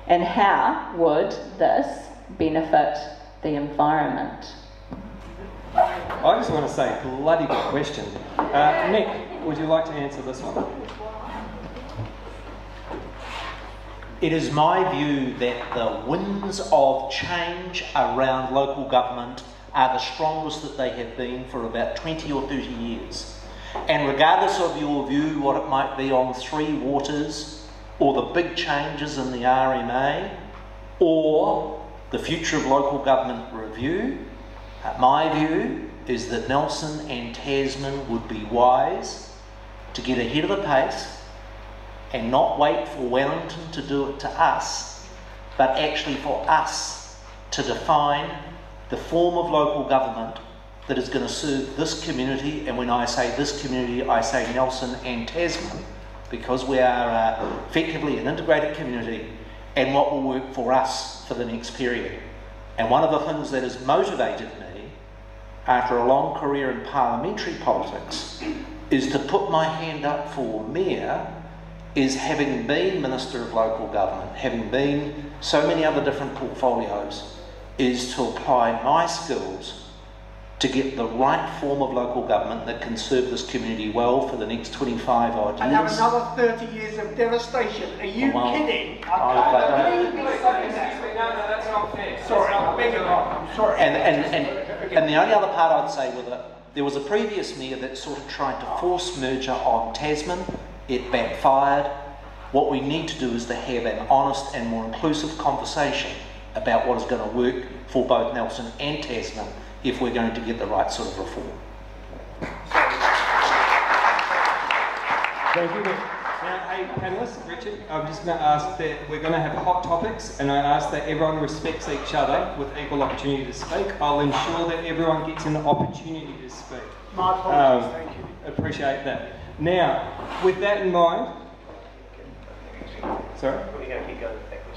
And how would this benefit the environment? I just want to say, bloody good question. Uh, Nick, would you like to answer this one? It is my view that the winds of change around local government are the strongest that they have been for about 20 or 30 years. And regardless of your view, what it might be on Three Waters, or the big changes in the RMA, or the future of local government review, uh, my view is that Nelson and Tasman would be wise to get ahead of the pace and not wait for Wellington to do it to us, but actually for us to define the form of local government that is going to serve this community. And when I say this community, I say Nelson and Tasman, because we are uh, effectively an integrated community and what will work for us for the next period. And one of the things that has motivated me after a long career in parliamentary politics is to put my hand up for mayor is having been Minister of Local Government, having been so many other different portfolios, is to apply my skills to get the right form of local government that can serve this community well for the next 25 odd years. And have another 30 years of devastation. Are you Well, kidding? I- Excuse me, no, no, that's not fair. Sorry, I beg your pardon. I'm sorry. And, and, and, and the only other part I'd say with it, there was a previous mayor that sort of tried to force merger on Tasman. It backfired. What we need to do is to have an honest and more inclusive conversation about what is going to work for both Nelson and Tasman if we're going to get the right sort of reform. Thank you. Nick. Now, hey, panelists, Richard, I'm just going to ask that we're going to have hot topics, and I ask that everyone respects each other with equal opportunity to speak. I'll ensure that everyone gets an opportunity to speak. My apologies, Um, thank you. Appreciate that. Now, with that in mind, sorry?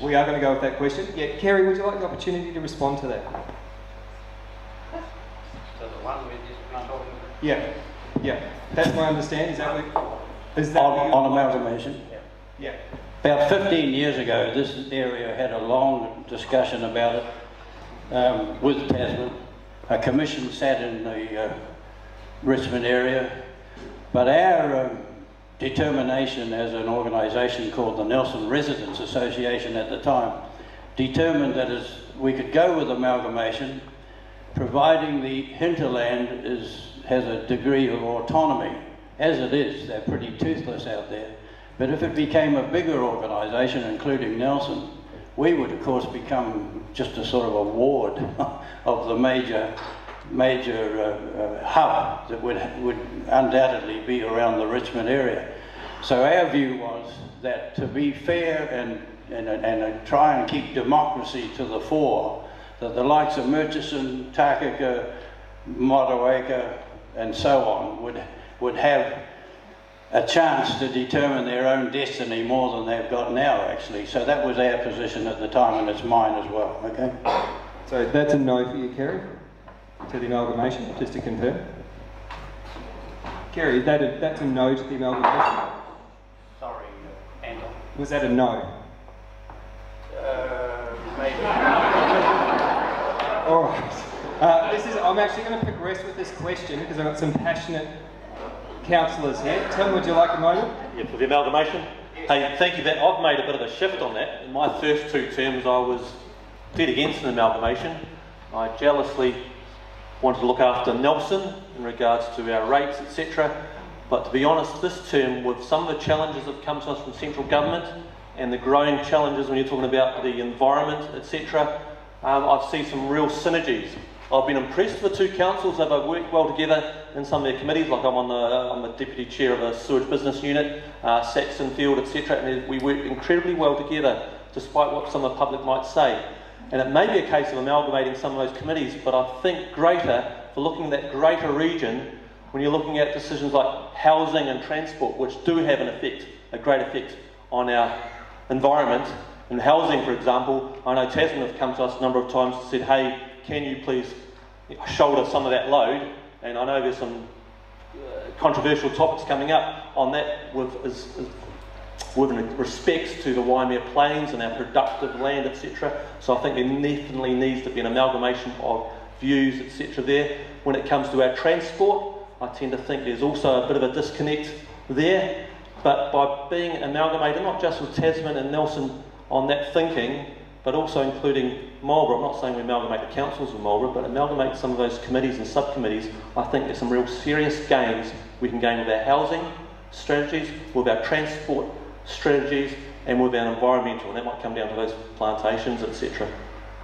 We are going to go with that question. Yeah, Kerry, would you like the opportunity to respond to that? Yeah, yeah. That's my understanding. Is that what, is that On, what you- on amalgamation. Yeah. yeah. About 15 years ago, this area had a long discussion about it um, with Tasman. A commission sat in the uh, Richmond area, but our um, determination as an organisation called the Nelson Residents Association at the time determined that as we could go with amalgamation, providing the hinterland is, has a degree of autonomy. As it is, they're pretty toothless out there. But if it became a bigger organisation, including Nelson, we would of course become just a sort of a ward of the major major uh, uh, hub that would, would undoubtedly be around the Richmond area. So our view was that to be fair and, and, and, try and keep democracy to the fore, that the likes of Murchison, Takaka, Motueka, and so on would, would have a chance to determine their own destiny more than they've got now, actually. So that was our position at the time, and it's mine as well, okay? So that's a no for you, Kerry, to the amalgamation, just to confirm. Kerry, is that a, that's a no to the amalgamation? Sorry, Anton. Was that a no? Uh, maybe. All right. Uh, this is, I'm actually going to progress with this question because I've got some passionate councillors here. Tim, would you like a moment? Yeah, for the amalgamation. Hey, thank you. That I've made a bit of a shift on that. In my first two terms, I was dead against an amalgamation. I jealously wanted to look after Nelson in regards to our rates, etc. But to be honest, this term, with some of the challenges that have come to us from central government and the growing challenges when you're talking about the environment, etc., um, I've seen some real synergies. I've been impressed with the two councils that have worked well together in some of their committees, like I'm on the I'm the deputy chair of a sewage business unit, uh, Saxton Field, etc. And we work incredibly well together, despite what some of the public might say. And it may be a case of amalgamating some of those committees, but I think greater for looking at that greater region when you're looking at decisions like housing and transport, which do have an effect, a great effect on our environment. And housing, for example, I know Tasman have come to us a number of times and said, hey, can you please shoulder some of that load. And I know there's some uh, controversial topics coming up on that with, is, is with respects to the Waimea Plains and our productive land, etc. So I think there definitely needs to be an amalgamation of views, etc. there. When it comes to our transport, I tend to think there's also a bit of a disconnect there. But by being amalgamated, not just with Tasman and Nelson on that thinking, but also including Marlborough. I'm not saying we amalgamate the councils with Marlborough, but amalgamate some of those committees and subcommittees. I think there's some real serious gains we can gain with our housing strategies, with our transport strategies, and with our environmental. And that might come down to those plantations, etc.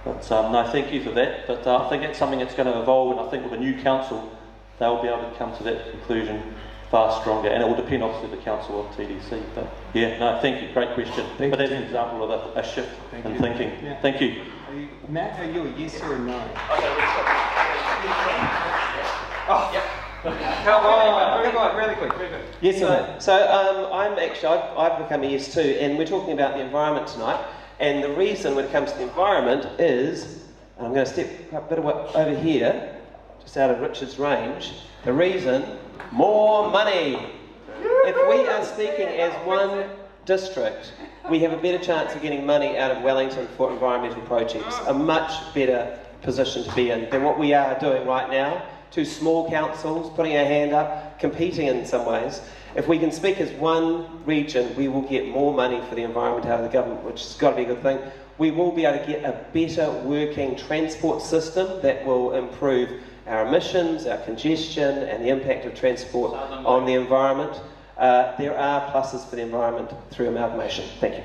But um, no, thank you for that. But uh, I think it's something that's going to evolve, and I think with a new council, they'll be able to come to that conclusion far stronger. And it will depend, obviously, the council of TDC. But yeah, no, thank you. Great question. Thank but that's an example of a, a shift thank in you. thinking. Yeah. Thank you. Are you. Matt, are you a yes or a no? Oh, yeah. Come on, really quick, really quick. Yes no? So um, I'm actually, I've, I've become a yes too, and we're talking about the environment tonight. And the reason when it comes to the environment is, and I'm going to step a bit over here, just out of Richard's range, the reason, more money. If we are speaking as one district, we have a better chance of getting money out of Wellington for environmental projects, a much better position to be in than what we are doing right now. Two small councils putting our hand up, competing in some ways. If we can speak as one region, we will get more money for the environment out of the government, which has got to be a good thing. We will be able to get a better working transport system that will improve our emissions, our congestion, and the impact of transport on the environment. Uh, there are pluses for the environment through amalgamation. Thank you.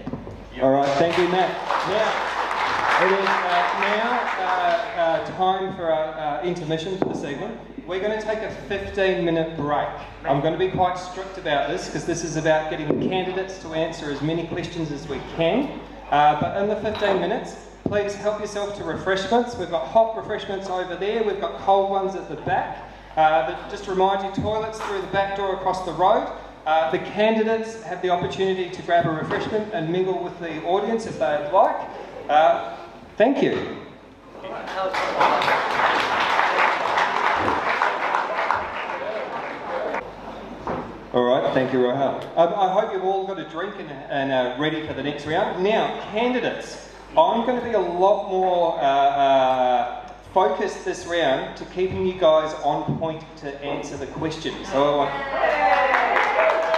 All right, thank you, Matt. Now, it is uh, now uh, uh time for our uh, intermission for this evening. We're going to take a 15 minute break. I'm going to be quite strict about this because this is about getting candidates to answer as many questions as we can. Uh, but in the 15 minutes, please help yourself to refreshments. We've got hot refreshments over there, we've got cold ones at the back. Uh, just to remind you, toilets through the back door across the road. The candidates have the opportunity to grab a refreshment and mingle with the audience if they'd like. Uh, thank you. All right, thank you, Rohan. Um, I hope you've all got a drink and, and uh, ready for the next round. Now, candidates, I'm going to be a lot more uh, uh, focused this round to keeping you guys on point to answer the questions. So I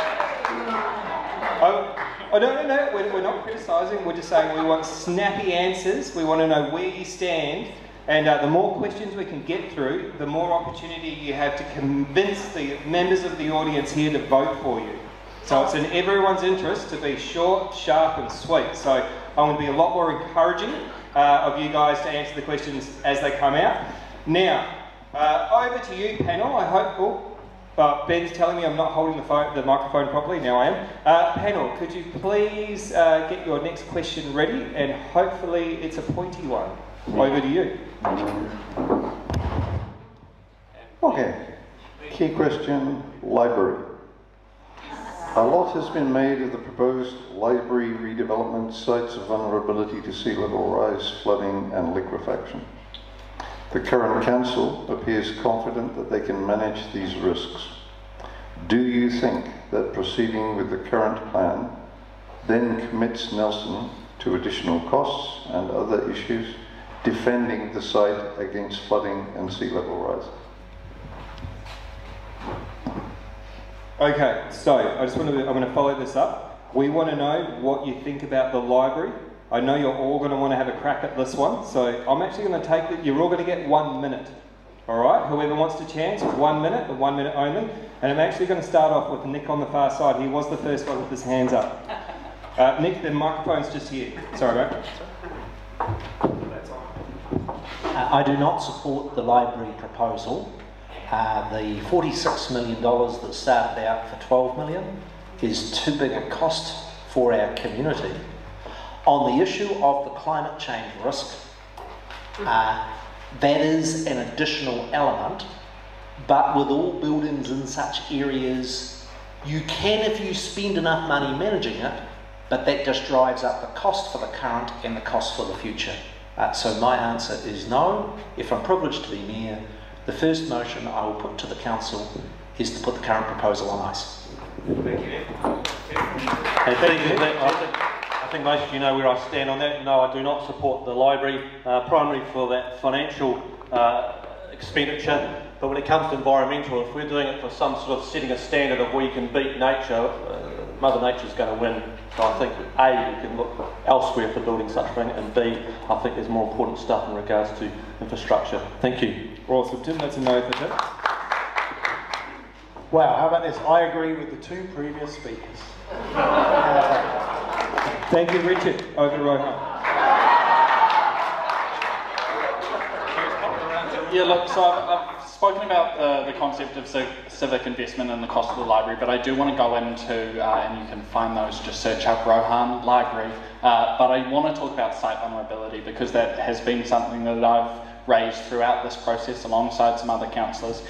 Oh, no, no, no, we're, we're not criticising, we're just saying we want snappy answers, we want to know where you stand, and uh, the more questions we can get through, the more opportunity you have to convince the members of the audience here to vote for you. So it's in everyone's interest to be short, sharp, and sweet. So I'm going to be a lot more encouraging uh, of you guys to answer the questions as they come out. Now, uh, over to you, panel. I hope. Oh, uh, Ben's telling me I'm not holding the, phone, the microphone properly. Now I am. Uh, panel, could you please uh, get your next question ready, and hopefully it's a pointy one. Over to you. Okay. Key question: library. A lot has been made of the proposed library redevelopment sites of vulnerability to sea level rise, flooding, and liquefaction. The current council appears confident that they can manage these risks. Do you think that proceeding with the current plan then commits Nelson to additional costs and other issues defending the site against flooding and sea level rise? Okay, so I just want to, I'm going to follow this up. We want to know what you think about the library I know you're all going to want to have a crack at this one, so I'm actually going to take it. You're all going to get one minute. All right, whoever wants to chance, one minute, one minute only. And I'm actually going to start off with Nick on the far side. He was the first one with his hands up. Uh, Nick, the microphone's just here. Sorry, mate. Uh, I do not support the library proposal. Uh, the $46 million that started out for 12 million is too big a cost for our community on the issue of the climate change risk, uh, that is an additional element, but with all buildings in such areas, you can if you spend enough money managing it, but that just drives up the cost for the current and the cost for the future. Uh, so my answer is no. If I'm privileged to be mayor, The first motion I will put to the council is to put the current proposal on ice. Thank you. And thank you. I think, I think most of you know where I stand on that. No, I do not support the library, uh, primarily for that financial uh, expenditure. But when it comes to environmental, if we're doing it for some sort of setting a standard of where you can beat nature, uh, Mother Nature's going to win. So I think A, you can look elsewhere for building such thing, and B, I think there's more important stuff in regards to infrastructure. Thank you. Awesome, Tim. That's a no for Tim. Wow, how about this? I agree with the two previous speakers. Thank you, Richard. Over to Rohan. Yeah, look, so I've, I've spoken about the, the concept of civic investment and the cost of the library, but I do want to go into, uh, and you can find those, just search up Rohan Library. Uh, but I want to talk about site vulnerability because that has been something that I've raised throughout this process alongside some other councillors.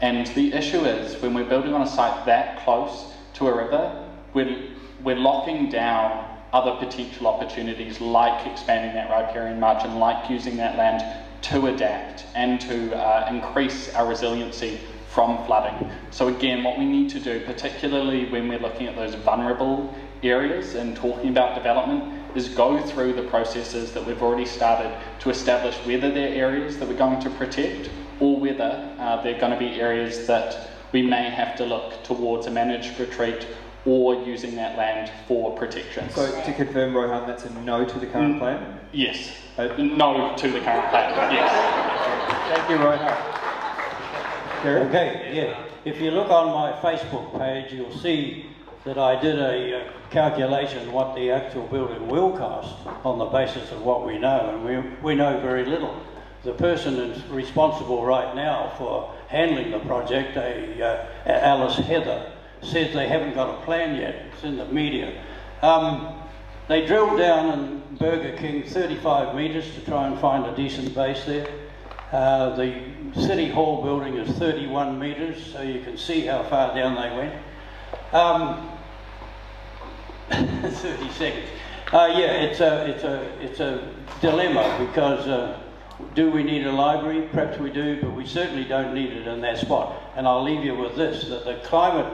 And the issue is when we're building on a site that close to a river, we're, we're locking down other potential opportunities like expanding that riparian margin, like using that land to adapt and to uh, increase our resiliency from flooding. So again, what we need to do, particularly when we're looking at those vulnerable areas and talking about development, is go through the processes that we've already started to establish whether they're areas that we're going to protect or whether uh, they're going to be areas that we may have to look towards a managed retreat or using that land for protection. So to confirm, Rohan, that's a no to the current plan? Yes. Uh, no to the current plan, yes. Thank you, Rohan. Okay, yeah. If you look on my Facebook page, you'll see that I did a uh, calculation what the actual building will cost on the basis of what we know, and we, we know very little. The person is responsible right now for handling the project, a, uh, Alice Heather, says they haven't got a plan yet. It's in the media. Um, they drilled down in Burger King 35 metres to try and find a decent base there. Uh, the City Hall building is 31 metres, so you can see how far down they went. Um, 30 seconds. Uh, yeah, it's a, it's, a, it's a dilemma because uh, do we need a library? Perhaps we do, but we certainly don't need it in that spot. And I'll leave you with this, that the climate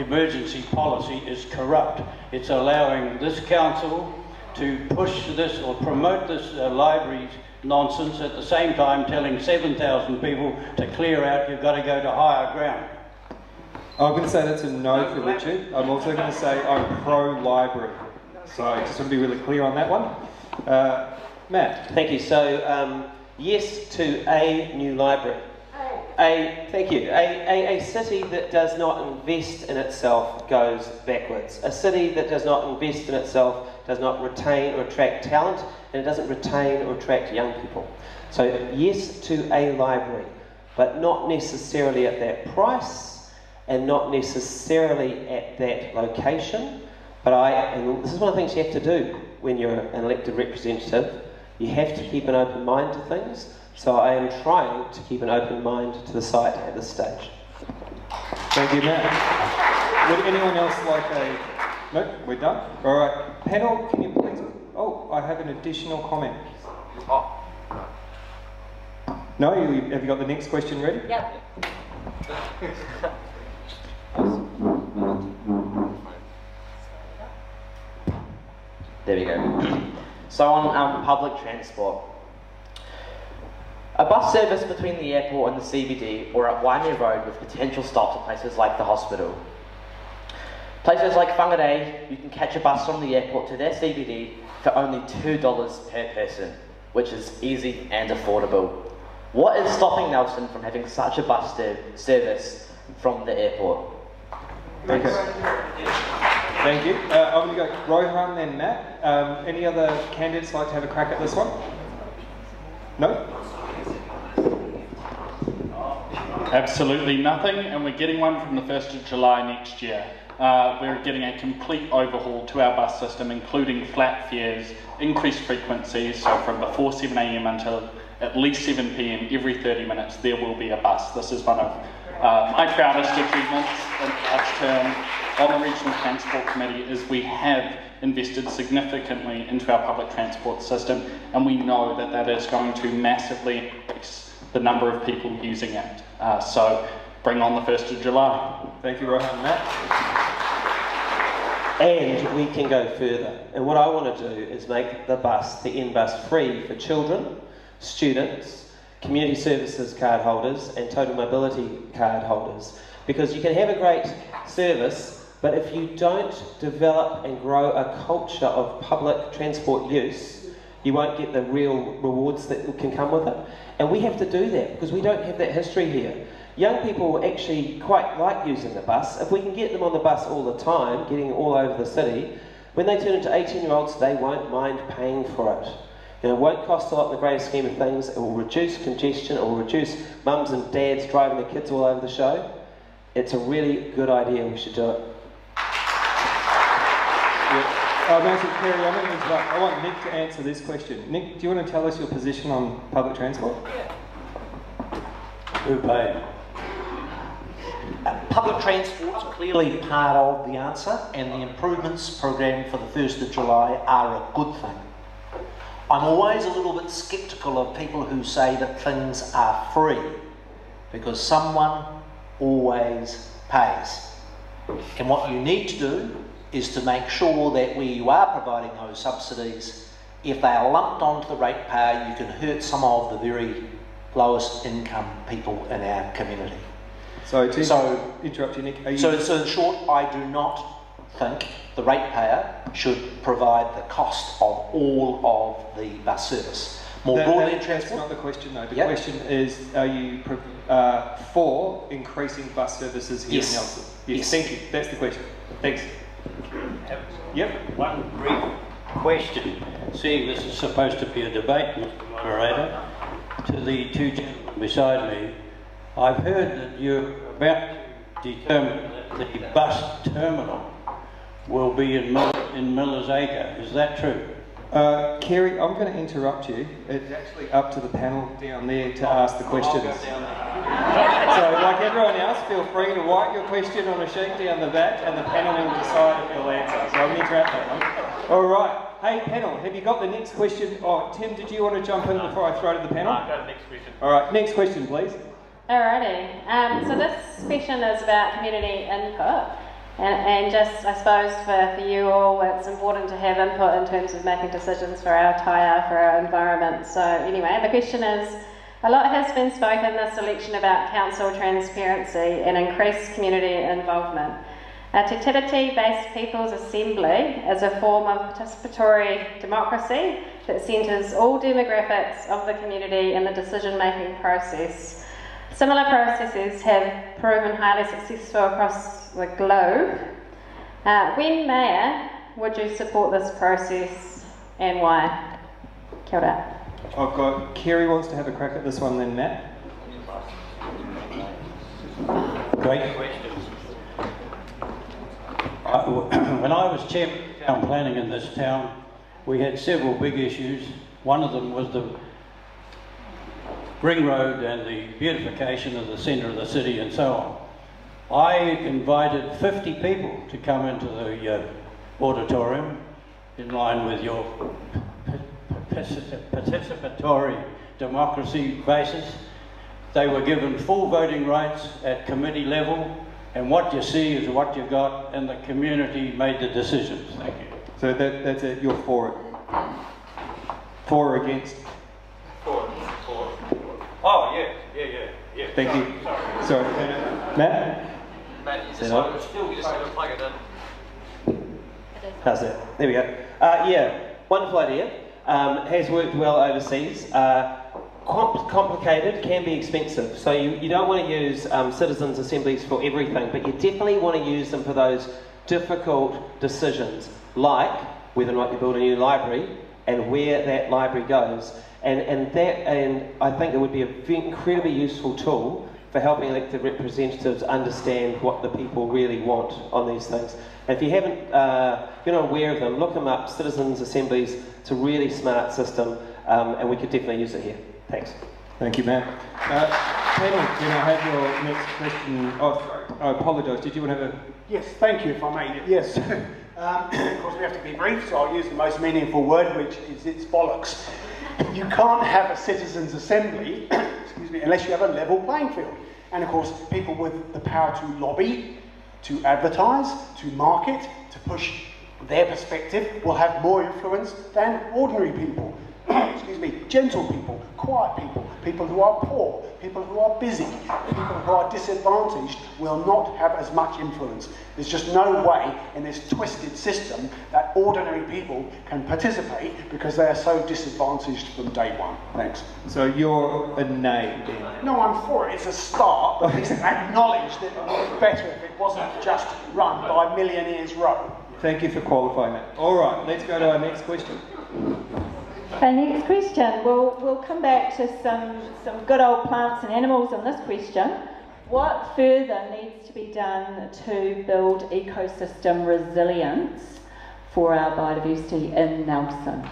emergency policy is corrupt. It's allowing this council to push this or promote this uh, library nonsense at the same time telling 7,000 people to clear out, you've got to go to higher ground. I'm going to say that's a no for Richard. I'm also going to say I'm pro-library. So I just want to be really clear on that one. Uh, Matt. Thank you. So, um, yes to a new library. A, thank you. A, a, a city that does not invest in itself goes backwards. A city that does not invest in itself does not retain or attract talent, and it doesn't retain or attract young people. So, yes to a library, but not necessarily at that price and not necessarily at that location. But I, and this is one of the things you have to do when you're an elected representative, you have to keep an open mind to things. So I am trying to keep an open mind to the site at this stage. Thank you, Matt. Would anyone else like a... No, we're done. All right. Panel, can you please... Oh, I have an additional comment. Oh. No, you, have you got the next question ready? Yep. There we go. So on um, public transport, a bus service between the airport and the CBD or at Waimea Road with potential stops at places like the hospital. Places like Whangarei, you can catch a bus from the airport to their CBD for only $2 per person, which is easy and affordable. What is stopping Nelson from having such a bus service from the airport? Okay. Thank you. Uh, I'm going to go Rohan, then Matt. Um, any other candidates like to have a crack at this one? No? Absolutely nothing, and we're getting one from the 1st of July next year. Uh, we're getting a complete overhaul to our bus system, including flat fares, increased frequencies, so from before 7am until at least 7pm every 30 minutes there will be a bus. This is one of uh, my proudest achievements in last term on the Regional Transport Committee is we have invested significantly into our public transport system and we know that that is going to massively the number of people using it. Uh, so bring on the 1st of July. Thank you, Rohan. Matt? And we can go further. And what I want to do is make the bus, the N bus, free for children, students, community services card holders, and total mobility card holders. Because you can have a great service, but if you don't develop and grow a culture of public transport use, you won't get the real rewards that can come with it. And we have to do that because we don't have that history here. Young people actually quite like using the bus. If we can get them on the bus all the time, getting all over the city, when they turn into 18 year olds, they won't mind paying for it. Know, it won't cost a lot in the greater scheme of things. It will reduce congestion. It will reduce mums and dads driving their kids all over the show. It's a really good idea. We should do it. Uh, Matthew Perry, I'm going to. I want Nick to answer this question. Nick, do you want to tell us your position on public transport? Who paid? Public transport's clearly part of the answer, and the improvements program for the 1st of July are a good thing. I'm always a little bit sceptical of people who say that things are free, because someone always pays. And what you need to do is to make sure that where you are providing those subsidies, if they are lumped onto the ratepayer, you can hurt some of the very lowest income people in our community. So to So- interrupt you, Nick, are you... So, so in short, I do not think the ratepayer should provide the cost of all of the bus service. More That- broadly that- That's not the question, though. The Yep. question is, are you uh, for increasing bus services here Yes. in Nelson? Yes. Yes. Thank you. That's the question. Thanks. Yep. One brief question. Seeing this is supposed to be a debate, Mr Moderator, to the two gentlemen beside me, I've heard that you're about to determine that the bus terminal will be in, Mill- in Miller's Acre. Is that true? Uh, Kerry, I'm going to interrupt you. It's actually up to the panel down there to ask the questions. So, like everyone else, feel free to write your question on a sheet down the back, and the panel will decide if you'll answer. So I'm going to that one. All right. Hey, panel, have you got the next question? Oh, Tim, did you want to jump in before I throw to the panel? I've got the next question. All right, next question, please. Alrighty. Um, so this question is about community input. And, and just, I suppose, for, for you all, it's important to have input in terms of making decisions for our taiao, for our environment. So, anyway, the question is a lot has been spoken this election about council transparency and increased community involvement. A Te based People's Assembly is a form of participatory democracy that centres all demographics of the community in the decision making process. Similar processes have proven highly successful across the globe. Uh, when mayor, would you support this process and why? Kia ora. I've got Kerry wants to have a crack at this one, then Matt. Great questions. When I was chairman of town planning in this town, we had several big issues. One of them was the ring road and the beautification of the centre of the city and so on. I invited 50 people to come into the uh, auditorium in line with your participatory democracy basis. They were given full voting rights at committee level, and what you see is what you've got, and the community made the decisions. Thank you. So that, that's it, you're for it. For or against? For Oh, yeah, yeah, yeah, yeah. Thank you. Sorry. Matt? Matt, you just, still, you just to plug it in. How's that? There we go. Uh, yeah, wonderful idea. Um, has worked well overseas. Uh, com- complicated, can be expensive. So you, you don't want to use um, citizens' assemblies for everything, but you definitely want to use them for those difficult decisions, like whether or not you build a new library and where that library goes. And, and that, and I think it would be an incredibly useful tool for helping elected representatives understand what the people really want on these things. And if you haven't, uh, if you're not aware of them, look them up. Citizens Assemblies, it's a really smart system, um, and we could definitely use it here. Thanks. Thank you, Matt. Uh, panel, can I have your next question? Oh, sorry. I apologise. Did you want to have a... Yes, thank you if I may. Yes. Um, of course, we have to be brief, so I'll use the most meaningful word, which is it's bollocks. You can't have a citizens' assembly, excuse me, unless you have a level playing field. And of course, people with the power to lobby, to advertise, to market, to push their perspective will have more influence than ordinary people. excuse me, gentle people, quiet people, people who are poor, people who are busy, people who are disadvantaged will not have as much influence. There's just no way in this twisted system that ordinary people can participate because they are so disadvantaged from day one. Thanks. So you're a nay then? No, I'm for it. It's a start, but it's acknowledge that it would be better if it wasn't just run by millionaires row. Thank you for qualifying that. All right, let's go to our next question. Our next question, we'll, we'll come back to some, some good old plants and animals in this question. What further needs to be done to build ecosystem resilience for our biodiversity in Nelson?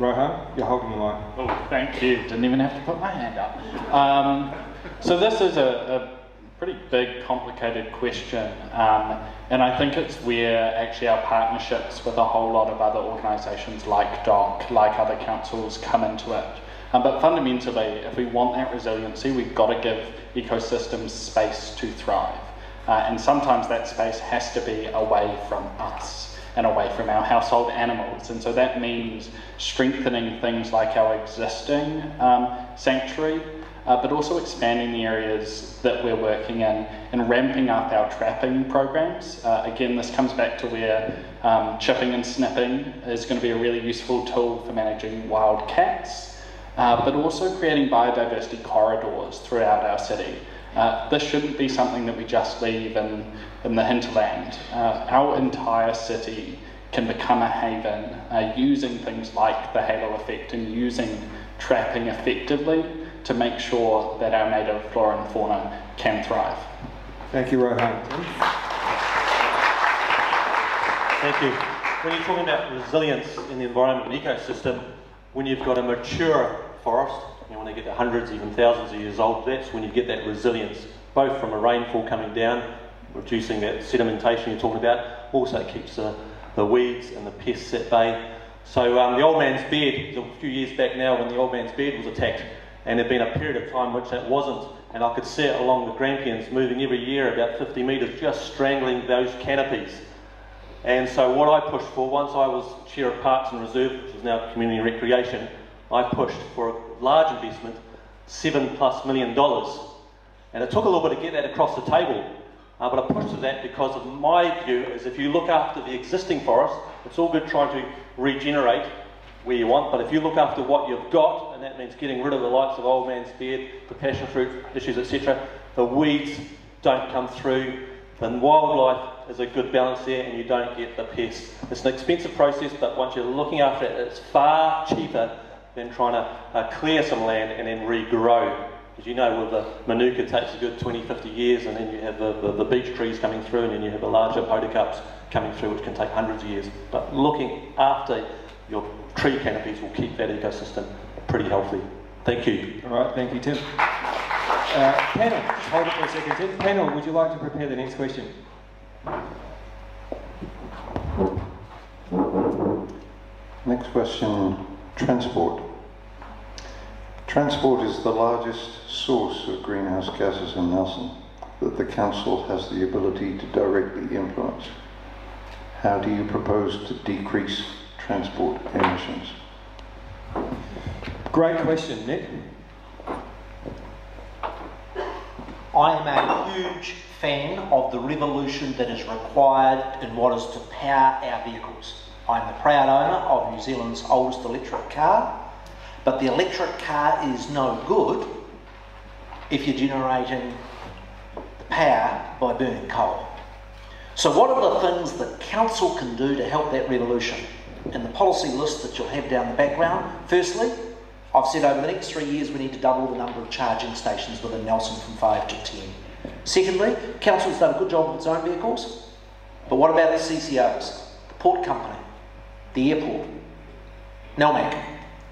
Rohan, you're holding the line. Oh, thank you. Didn't even have to put my hand up. Um, so this is a, a pretty big, complicated question, um, and I think it's where actually our partnerships with a whole lot of other organisations like DOC, like other councils, come into it. Um, but fundamentally, if we want that resiliency, we've got to give ecosystems space to thrive. Uh, and sometimes that space has to be away from us and away from our household animals. And so that means strengthening things like our existing um, sanctuary, uh, but also expanding the areas that we're working in and ramping up our trapping programs. Uh, again, this comes back to where um, chipping and snipping is going to be a really useful tool for managing wild cats, uh, but also creating biodiversity corridors throughout our city. Uh, this shouldn't be something that we just leave in, in the hinterland. Uh, our entire city can become a haven uh, using things like the halo effect and using trapping effectively to make sure that our native flora and fauna can thrive. Thank you, Rohan. Thank you. When you're talking about resilience in the environment and ecosystem, when you've got a mature forest, you want to get to hundreds, even thousands of years old, that's when you get that resilience, both from a rainfall coming down, reducing that sedimentation you're talking about, also keeps the, the weeds and the pests at bay. So um, the old man's beard, a few years back now when the old man's beard was attacked, and there'd been a period of time which that wasn't, and I could see it along the Grampians moving every year about 50 metres, just strangling those canopies. And so what I pushed for, once I was Chair of Parks and Reserve, which is now Community Recreation, I pushed for a large investment, seven plus million dollars. And it took a little bit to get that across the table, uh, but I pushed for that because of my view is if you look after the existing forest, it's all good trying to regenerate where you want, but if you look after what you've got, and that means getting rid of the likes of old man's beard, the passion fruit issues, etc., the weeds don't come through, then wildlife is a good balance there and you don't get the pests. It's an expensive process, but once you're looking after it, it's far cheaper than trying to uh, clear some land and then regrow. As you know, with the manuka takes a good 20, 50 years, and then you have the, the, the beech trees coming through, and then you have the larger podocarps coming through, which can take hundreds of years. But looking after your tree canopies will keep that ecosystem pretty healthy. Thank you. All right, thank you, Tim. Uh, panel, hold it for a second, Tim. Panel, would you like to prepare the next question? Next question, transport. Transport is the largest source of greenhouse gases in Nelson that the council has the ability to directly influence. How do you propose to decrease transport emissions? Great question, Nick. I am a huge fan of the revolution that is required in what is to power our vehicles. I'm the proud owner of New Zealand's oldest electric car, but the electric car is no good if you're generating the power by burning coal. So, what are the things that council can do to help that revolution? And the policy list that you'll have down the background, firstly, I've said over the next three years we need to double the number of charging stations within Nelson from five to ten. Secondly, council's done a good job with its own vehicles, but what about the CCOs, the port company, the airport, NELMAC?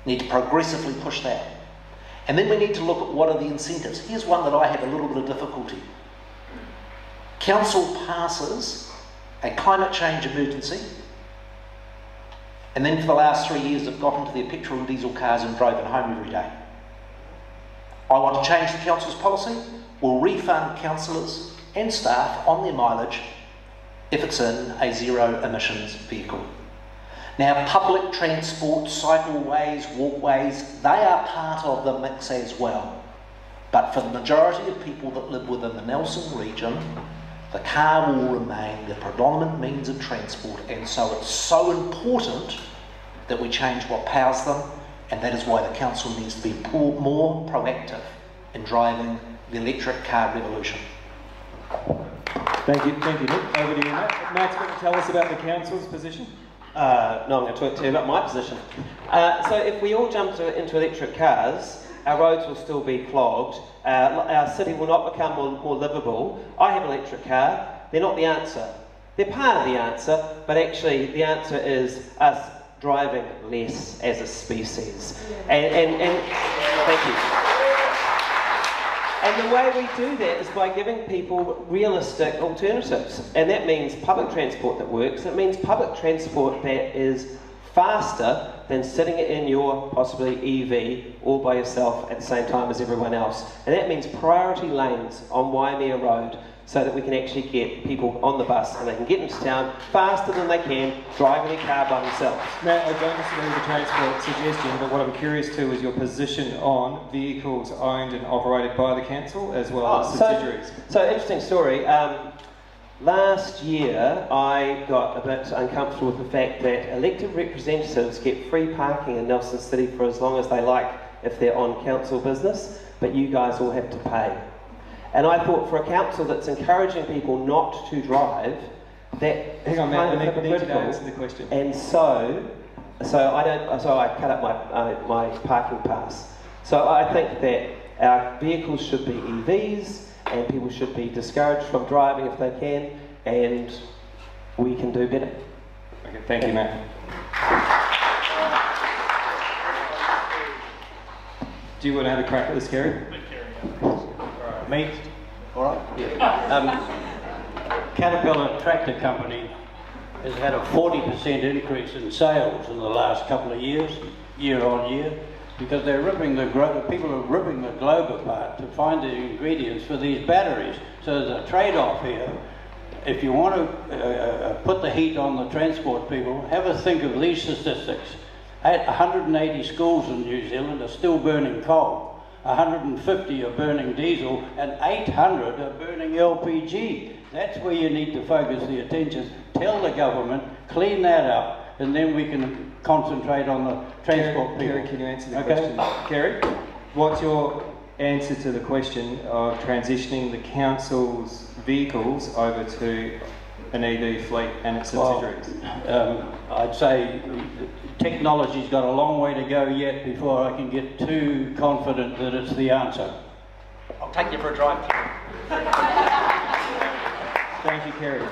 Need to progressively push that. And then we need to look at what are the incentives. Here's one that I have a little bit of difficulty. Council passes a climate change emergency, and then for the last three years they've got into their petrol and diesel cars and driven home every day. I want to change the council's policy. We'll refund councillors and staff on their mileage if it's in a zero emissions vehicle. Now, public transport, cycleways, walkways, they are part of the mix as well. But for the majority of people that live within the Nelson region, the car will remain the predominant means of transport, and so it's so important that we change what powers them, and that is why the council needs to be more proactive in driving the electric car revolution. Thank you, thank you, Nick. Over to you, Matt. Matt's going to tell us about the council's position. Uh, no, I'm going to talk to you about my position. Uh, so, if we all jump to, into electric cars, our roads will still be clogged. Uh, our city will not become more, more livable. I have an electric car. They're not the answer. They're part of the answer, but actually, the answer is us driving less as a species. And, and, and thank you. And the way we do that is by giving people realistic alternatives. And that means public transport that works. It means public transport that is faster than sitting it in your possibly EV all by yourself at the same time as everyone else. And that means priority lanes on Waimea Road so that we can actually get people on the bus and they can get into town faster than they can driving a car by themselves. Matt, I don't disagree with the transport suggestion, but what I'm curious to is your position on vehicles owned and operated by the council as well Oh, as so- subsidiaries. So, interesting story. Um, last year, I got a bit uncomfortable with the fact that elected representatives get free parking in Nelson City for as long as they like if they're on council business, but you guys all have to pay. And I thought for a council that's encouraging people not to drive, that Hang on, Matt, kind of need, need to hypocritical. answer the question. And so, so I don't. So I cut up my uh, my parking pass. So I think that our vehicles should be EVs, and people should be discouraged from driving if they can, and we can do better. Okay, thank you, Matt. Do you want to have a crack at this, Kerry? Me? All right. Yeah. Um, Caterpillar Tractor Company has had a 40% increase in sales in the last couple of years, year on year, because they're ripping the people are ripping the globe apart to find the ingredients for these batteries. So there's a trade-off here. If you want to uh, uh, put the heat on the transport people, have a think of these statistics. At 180 schools in New Zealand are still burning coal. 150 are burning diesel and 800 are burning LPG. That's where you need to focus the attention. Tell the government, clean that up, and then we can concentrate on the transport people. Kerry, can you answer the Okay. question? Kerry, what's your answer to the question of transitioning the council's vehicles over to an EV fleet and its Well, subsidiaries? um, I'd say technology's got a long way to go yet before I can get too confident that it's the answer. I'll take you for a drive. Thank you, Kerry.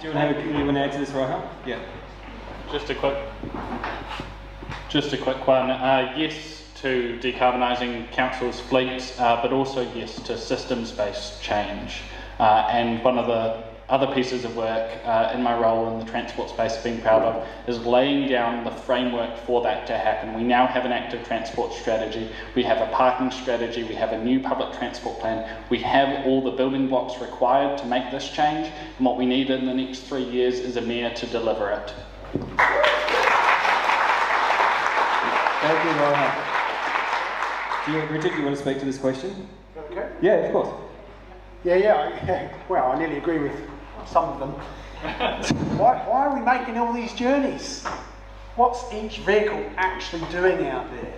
Do you want to, have you want to answer this, Rohan? Yeah. Just a quick, just a quick one. Uh, yes to decarbonising council's fleet, uh, but also yes to systems-based change. Uh, and one of the other pieces of work uh, in my role in the transport space being proud of is laying down the framework for that to happen. We now have an active transport strategy, we have a parking strategy, we have a new public transport plan, we have all the building blocks required to make this change, and what we need in the next three years is a mayor to deliver it. Thank you, Rohan. Do you, Richard, do you want to speak to this question? Okay. Yeah, of course. Yeah, yeah. Well, I nearly agree with some of them. why, why are we making all these journeys? What's each vehicle actually doing out there?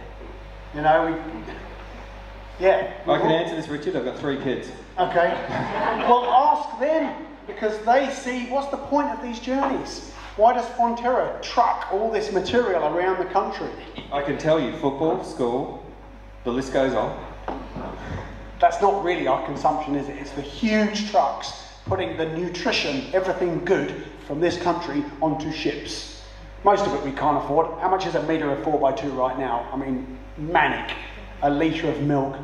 You know, we. Yeah. I can answer this, Richard. I've got three kids. Okay. well, ask them because they see what's the point of these journeys. Why does Fonterra truck all this material around the country? I can tell you, football, school, the list goes on. That's not really our consumption, is it? It's the huge trucks putting the nutrition, everything good from this country onto ships. Most of it we can't afford. How much is a metre of 4x2 right now? I mean, manic. A litre of milk,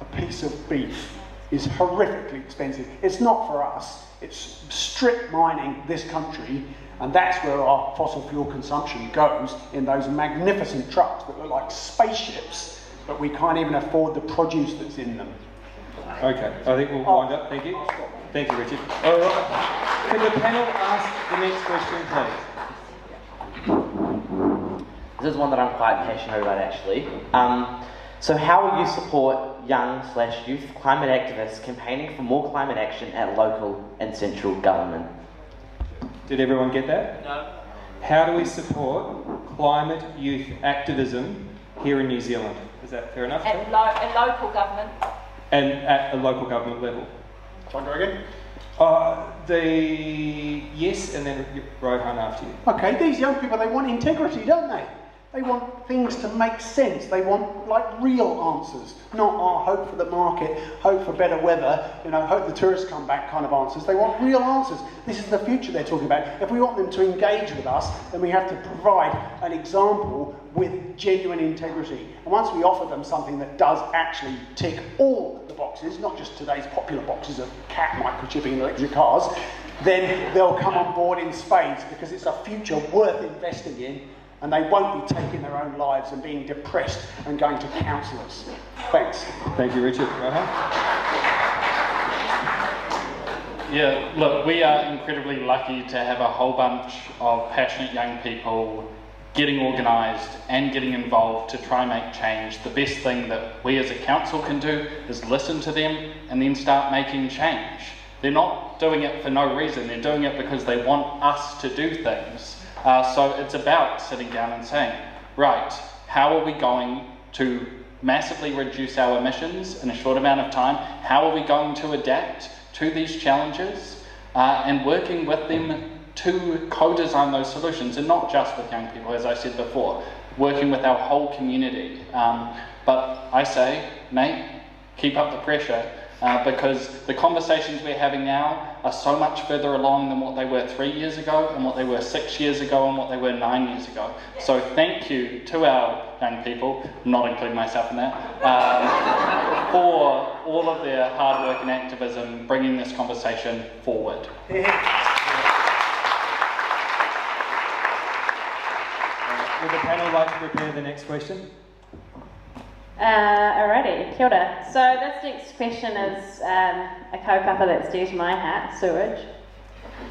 a piece of beef is horrifically expensive. It's not for us, it's strip mining this country, and that's where our fossil fuel consumption goes in those magnificent trucks that look like spaceships but we can't even afford the produce that's in them. Okay, I think we'll wind up. Thank you. Thank you, Richard. All right. Can the panel ask the next question, please? This is one that I'm quite passionate about actually. Um, so how will you support young slash youth climate activists campaigning for more climate action at local and central government? Did everyone get that? No. How do we support climate youth activism here in New Zealand? Is that fair enough? At, lo- at local government. And at a local government level? Shall I again? Uh, the yes, and then Rohan after you. Okay, these young people, they want integrity, don't they? They want things to make sense. They want like real answers, not our hope for the market, hope for better weather, you know, hope the tourists come back kind of answers. They want real answers. This is the future they're talking about. If we want them to engage with us, then we have to provide an example with genuine integrity. And once we offer them something that does actually tick all the boxes, not just today's popular boxes of cat microchipping and electric cars, then they'll come on board in spades because it's a future worth investing in and they won't be taking their own lives and being depressed and going to counsellors. Thanks. Thank you, Richard. Rohan? Yeah, look, we are incredibly lucky to have a whole bunch of passionate young people getting organised and getting involved to try and make change. The best thing that we as a council can do is listen to them and then start making change. They're not doing it for no reason, they're doing it because they want us to do things. Uh, so it's about sitting down and saying, right, how are we going to massively reduce our emissions in a short amount of time? How are we going to adapt to these challenges? Uh, and working with them to co-design those solutions, and not just with young people, as I said before, working with our whole community. Um, but I say, Nate, keep up the pressure. Uh, because the conversations we're having now are so much further along than what they were three years ago, and what they were six years ago, and what they were nine years ago. So thank you to our young people, not including myself in that, um, for all of their hard work and activism bringing this conversation forward. Would the panel like to prepare the next question? Uh, alrighty, kia ora. So this next question is um, a kaupapa that's due to my hat, sewage.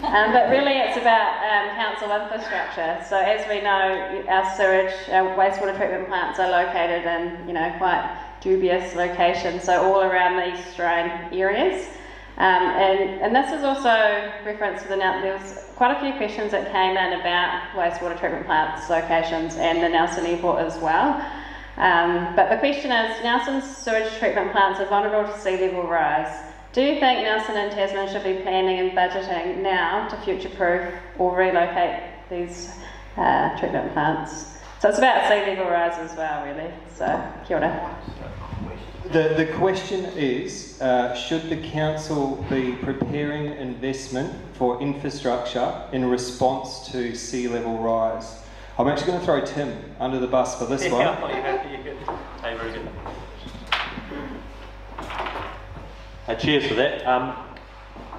Um, but really it's about um, council infrastructure. So as we know, our sewage, our wastewater treatment plants are located in, you know, quite dubious locations, so all around the estuarine areas. Um, and, and this is also reference to the, there was quite a few questions that came in about wastewater treatment plants locations and the Nelson Airport as well. Um, but the question is, Nelson's sewage treatment plants are vulnerable to sea level rise. Do you think Nelson and Tasman should be planning and budgeting now to future-proof or relocate these uh, treatment plants? So it's about sea level rise as well, really. So, kia ora. The, the question is, uh, should the council be preparing investment for infrastructure in response to sea level rise? I'm actually going to throw Tim under the bus for this yeah, one. Yeah, you're good. Hey, very good. Uh, cheers for that. Um,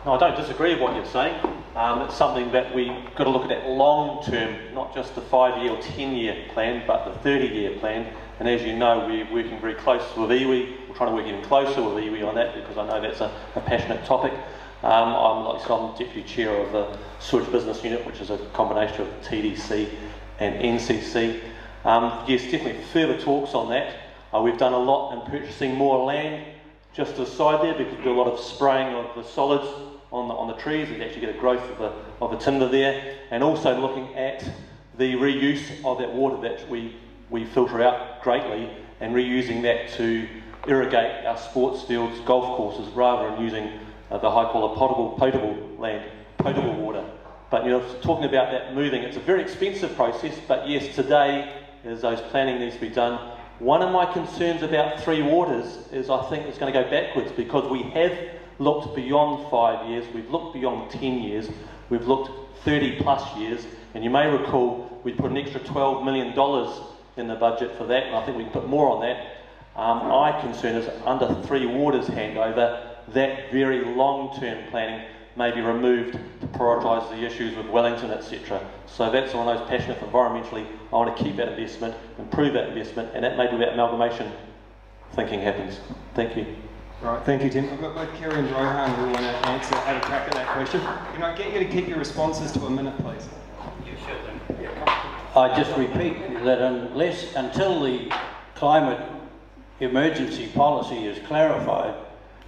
no, I don't disagree with what you're saying. Um, it's something that we've got to look at that long term, not just the five year or ten year plan, but the 30 year plan. And as you know, we're working very close with iwi. We're trying to work even closer with iwi on that because I know that's a, a passionate topic. Um, I'm, like I said, I'm deputy chair of the sewage business unit, which is a combination of TDC and NCC. Um, yes, definitely further talks on that. Uh, we've done a lot in purchasing more land just to the side there because we do a lot of spraying of the solids on the, on the trees and actually get a growth of the, of the timber there and also looking at the reuse of that water that we, we filter out greatly and reusing that to irrigate our sports fields, golf courses rather than using uh, the high quality potable, potable land, potable water. But you know, talking about that moving, it's a very expensive process, but yes, today, as those planning needs to be done, one of my concerns about Three Waters is I think it's going to go backwards because we have looked beyond five years, we've looked beyond 10 years, we've looked 30 plus years, and you may recall we put an extra $12 million in the budget for that, and I think we can put more on that. Um, my concern is under Three Waters handover, that very long-term planning may be removed to prioritise the issues with Wellington, etc. So that's one of those passionate environmentally. I want to keep that investment, improve that investment, and that may be about amalgamation thinking happens. Thank you. Right, thank you, Tim. I've got both Kerry and Rohan who want to answer, have a crack at that question. Can I get you to keep your responses to a minute, please? You should. Yeah. I just repeat that unless, until the climate emergency policy is clarified,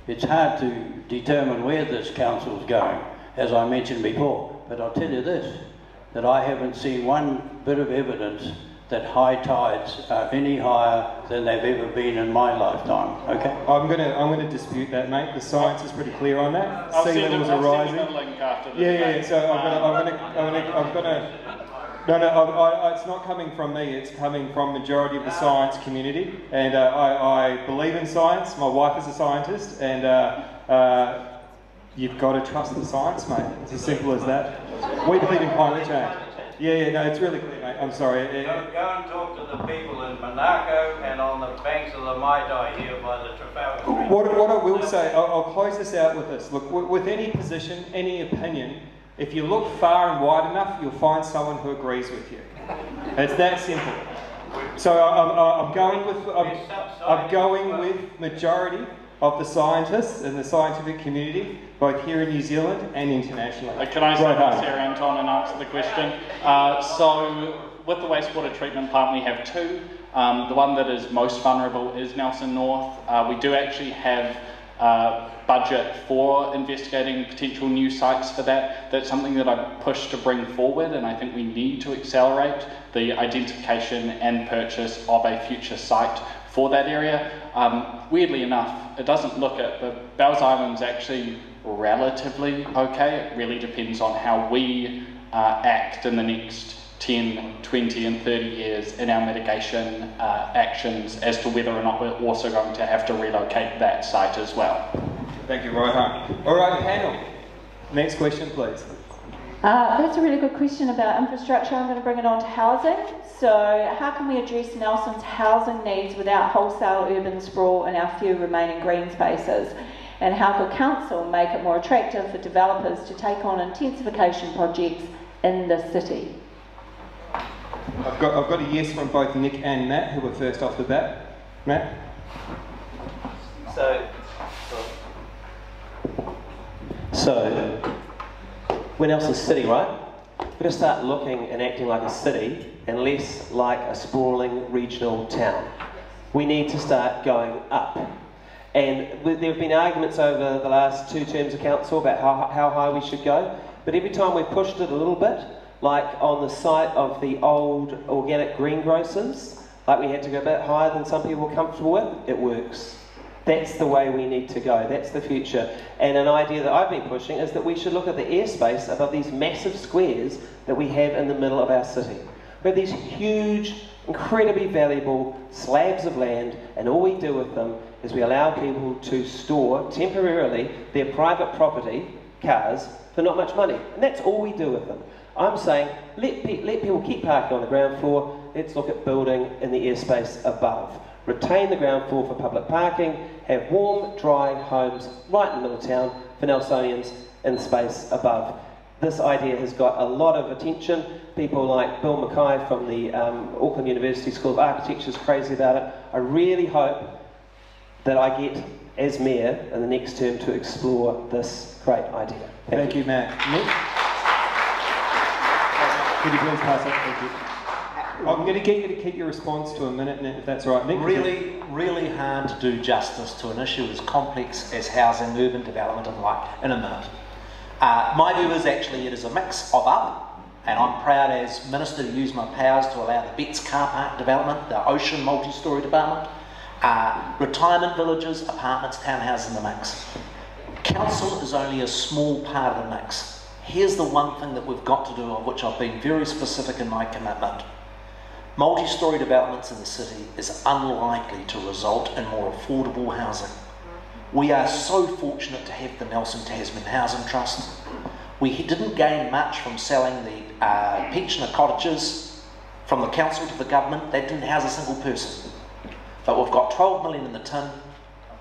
it's hard to determine where this council is going, as I mentioned before. But I'll tell you this, that I haven't seen one bit of evidence that high tides are any higher than they've ever been in my lifetime, okay? I'm gonna I'm gonna dispute that, mate. The science is pretty clear on that. I'll sea send levels are I'll send you rising. the link after the yeah, yeah, yeah. So I'm gonna I'm gonna I'm gonna I'm gonna. No, no, I, I, it's not coming from me. It's coming from majority of the science community, and uh, I, I believe in science. My wife is a scientist, and uh, uh, you've got to trust the science, mate. It's as simple as that. We believe in climate change. Yeah, yeah, no, it's really clear, mate. I'm sorry. It- Go, go and talk to the people in Monaco and on the banks of the Maitai here by the Trafalgar. What, what I will say, I'll, I'll close this out with this. Look, with, with any position, any opinion, if you look far and wide enough, you'll find someone who agrees with you. It's that simple. So I- I'm, I'm going with I'm, I'm going with majority of the scientists and the scientific community, both here in New Zealand and internationally. Uh, Can I say Right that. Sarah Anton, and answer the question? Uh, so, with the wastewater treatment plant, we have two. Um, the one that is most vulnerable is Nelson North. Uh, we do actually have uh, budget for investigating potential new sites for that. That's something that I've pushed to bring forward, and I think we need to accelerate the identification and purchase of a future site for that area. Um, weirdly enough, it doesn't look at the Bells Island's actually relatively okay. It really depends on how we uh, act in the next 10, 20, and 30 years in our mitigation uh, actions as to whether or not we're also going to have to relocate that site as well. Thank you, Rohan. All right, panel. Next question, please. Uh, that's a really good question about infrastructure. I'm going to bring it on to housing. So, how can we address Nelson's housing needs without wholesale urban sprawl in our few remaining green spaces? And how could council make it more attractive for developers to take on intensification projects in the city? I've got, I've got a yes from both Nick and Matt, who were first off the bat. Matt? So, so we're Nelson City, right? We're going to start looking and acting like a city and less like a sprawling regional town. We need to start going up. And there have been arguments over the last two terms of council about how, how high we should go, but every time we've pushed it a little bit, like on the site of the old organic greengrocers, like we had to go a bit higher than some people were comfortable with, it works. That's the way we need to go. That's the future. And an idea that I've been pushing is that we should look at the airspace above these massive squares that we have in the middle of our city. We have these huge, incredibly valuable slabs of land, and all we do with them is we allow people to store temporarily their private property, cars, for not much money. And that's all we do with them. I'm saying let, pe- let people keep parking on the ground floor, let's look at building in the airspace above. Retain the ground floor for public parking, have warm, dry homes right in the middle of town for Nelsonians in the space above. This idea has got a lot of attention. People like Bill McKay from the um, Auckland University School of Architecture is crazy about it. I really hope that I get, as mayor in the next term, to explore this great idea. Thank, you, Matt. Nick? Could you please pass that? Thank you. I'm going to get you to keep your response to a minute, if that's all right. Nick? Really, really hard to do justice to an issue as complex as housing, urban development, and like in a minute. Uh, my view is actually it is a mix of up, and I'm proud as minister to use my powers to allow the Betts car park development, the Ocean multi-storey development, uh, retirement villages, apartments, townhouses in the mix. Council is only a small part of the mix. Here's the one thing that we've got to do, of which I've been very specific in my commitment. Multi-storey developments in the city is unlikely to result in more affordable housing. We are so fortunate to have the Nelson Tasman Housing Trust. We didn't gain much from selling the uh, pensioner cottages from the council to the government. They didn't house a single person. But we've got 12 million in the tin.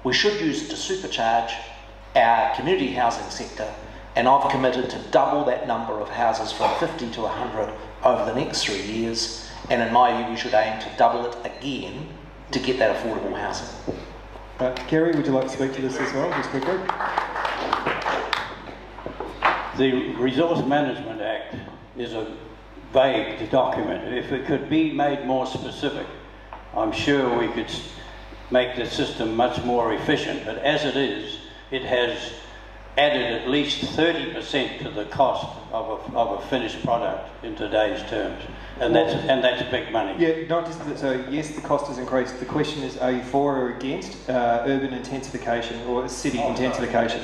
We should use it to supercharge our community housing sector. And I've committed to double that number of houses from 50 to 100 over the next three years. And in my view, we should aim to double it again to get that affordable housing. Uh, Kerry, would you like to speak to this as well, just quickly? The Resource Management Act is a vague document. If it could be made more specific, I'm sure we could make the system much more efficient. But as it is, it has added at least 30% to the cost of a, of a finished product in today's terms. And that's, and that's big money. Yeah, not just that, so yes, the cost has increased. The question is, are you for or against uh, urban intensification or city intensification?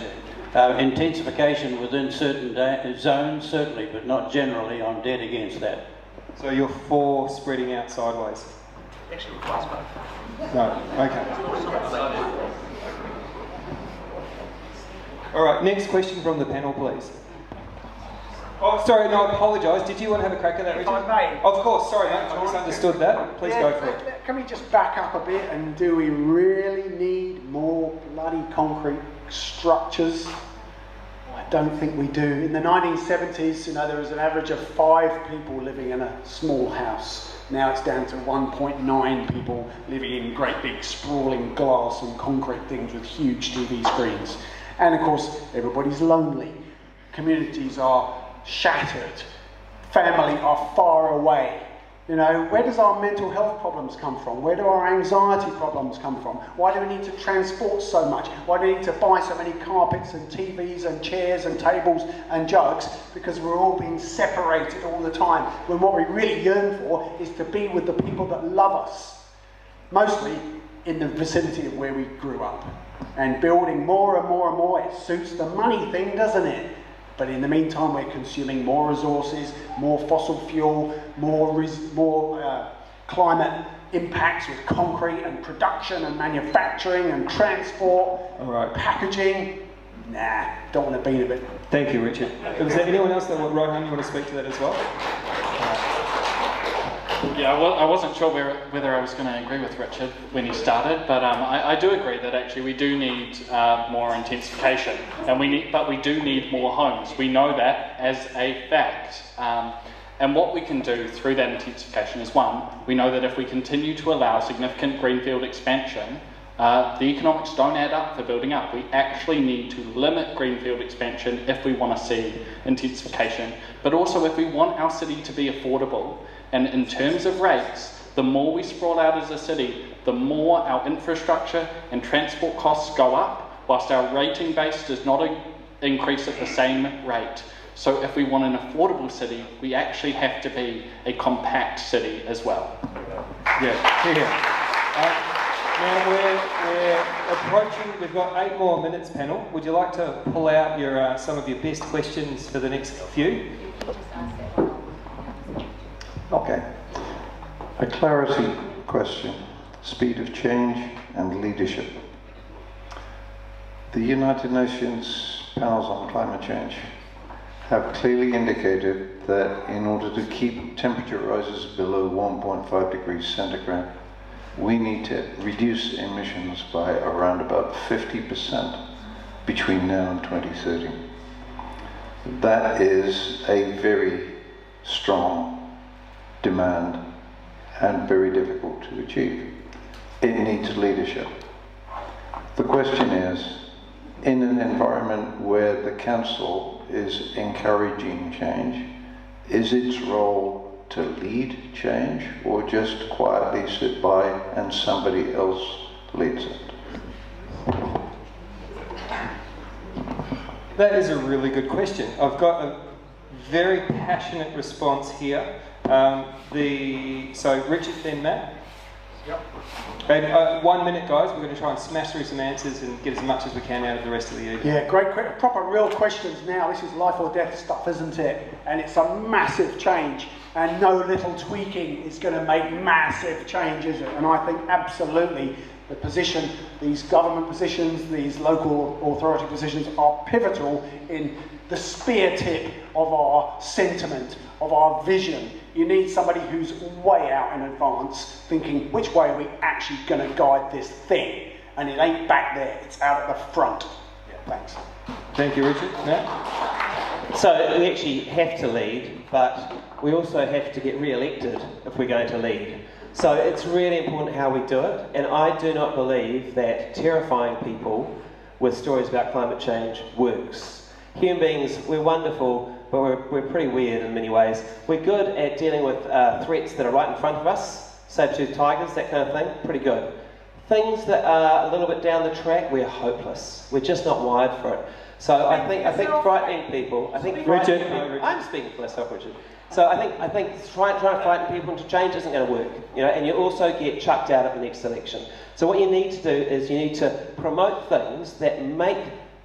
Uh, intensification within certain da- zones, certainly, but not generally. I'm dead against that. So you're for spreading out sideways? Actually requires both. No, okay. All right, next question from the panel, please. Oh, sorry, no, I apologise. Did you want to have a crack at that, Richard? I may. Of course, sorry, mate, I misunderstood that. Please Yeah, go for it. Can we just back up a bit and do we really need more bloody concrete structures? I don't think we do. In the 1970s, you know, there was an average of five people living in a small house. Now it's down to 1.9 people living in great big sprawling glass and concrete things with huge TV screens. And of course, everybody's lonely. Communities are shattered. Family are far away. You know, where does our mental health problems come from? Where do our anxiety problems come from? Why do we need to transport so much? Why do we need to buy so many carpets and TVs and chairs and tables and jugs? Because we're all being separated all the time. When what we really yearn for is to be with the people that love us. Mostly in the vicinity of where we grew up. And building more and more and more, it suits the money thing, doesn't it? But in the meantime, we're consuming more resources, more fossil fuel, more, res- more uh, climate impacts with concrete and production and manufacturing and transport, All right. packaging. Nah, don't want to be in a bit. Thank you, Richard. Is there anyone else that, would, Rohan, you want to speak to that as well? Yeah, I wasn't sure where, whether I was going to agree with Richard when he started, but um, I, I do agree that actually we do need uh, more intensification, and we need, but we do need more homes. We know that as a fact. Um, and what we can do through that intensification is one, we know that if we continue to allow significant greenfield expansion, uh, the economics don't add up for building up. We actually need to limit greenfield expansion if we want to see intensification, but also if we want our city to be affordable. And in terms of rates, the more we sprawl out as a city, the more our infrastructure and transport costs go up, whilst our rating base does not increase at the same rate. So if we want an affordable city, we actually have to be a compact city as well. Yeah, here, here. Uh, now we're, we're approaching, we've got eight more minutes panel. Would you like to pull out your, uh, some of your best questions for the next few? Okay. A clarity question, speed of change and leadership. The United Nations panels on climate change have clearly indicated that in order to keep temperature rises below 1.5 degrees centigrade, we need to reduce emissions by around about 50% between now and 2030. That is a very strong demand and very difficult to achieve. It needs leadership. The question is, in an environment where the council is encouraging change, is its role to lead change or just quietly sit by and somebody else leads it? That is a really good question. I've got a very passionate response here. Um, the so Richard then Matt. Yep. And uh, one minute, guys. We're going to try and smash through some answers and get as much as we can out of the rest of the evening. Yeah, great, que- proper real questions now. This is life or death stuff, isn't it? And it's a massive change, and no little tweaking is going to make massive change, is it? And I think absolutely the position, these government positions, these local authority positions are pivotal in the spear tip of our sentiment, of our vision. You need somebody who's way out in advance, thinking which way are we actually going to guide this thing. And it ain't back there, it's out at the front. Yeah, thanks. Thank you, Richard. Matt. So we actually have to lead, but we also have to get re-elected if we're going to lead. So it's really important how we do it, and I do not believe that terrifying people with stories about climate change works. Human beings, we're wonderful, but we're, we're pretty weird in many ways. We're good at dealing with uh, threats that are right in front of us, saber-toothed tigers, that kind of thing, pretty good. Things that are a little bit down the track, we're hopeless. We're just not wired for it. So I think I think frightening people. I think frightening Richard. people. I'm speaking for myself, Richard. So I think I think trying trying to frighten people into change isn't going to work. You know, and you also get chucked out at the next election. So what you need to do is you need to promote things that make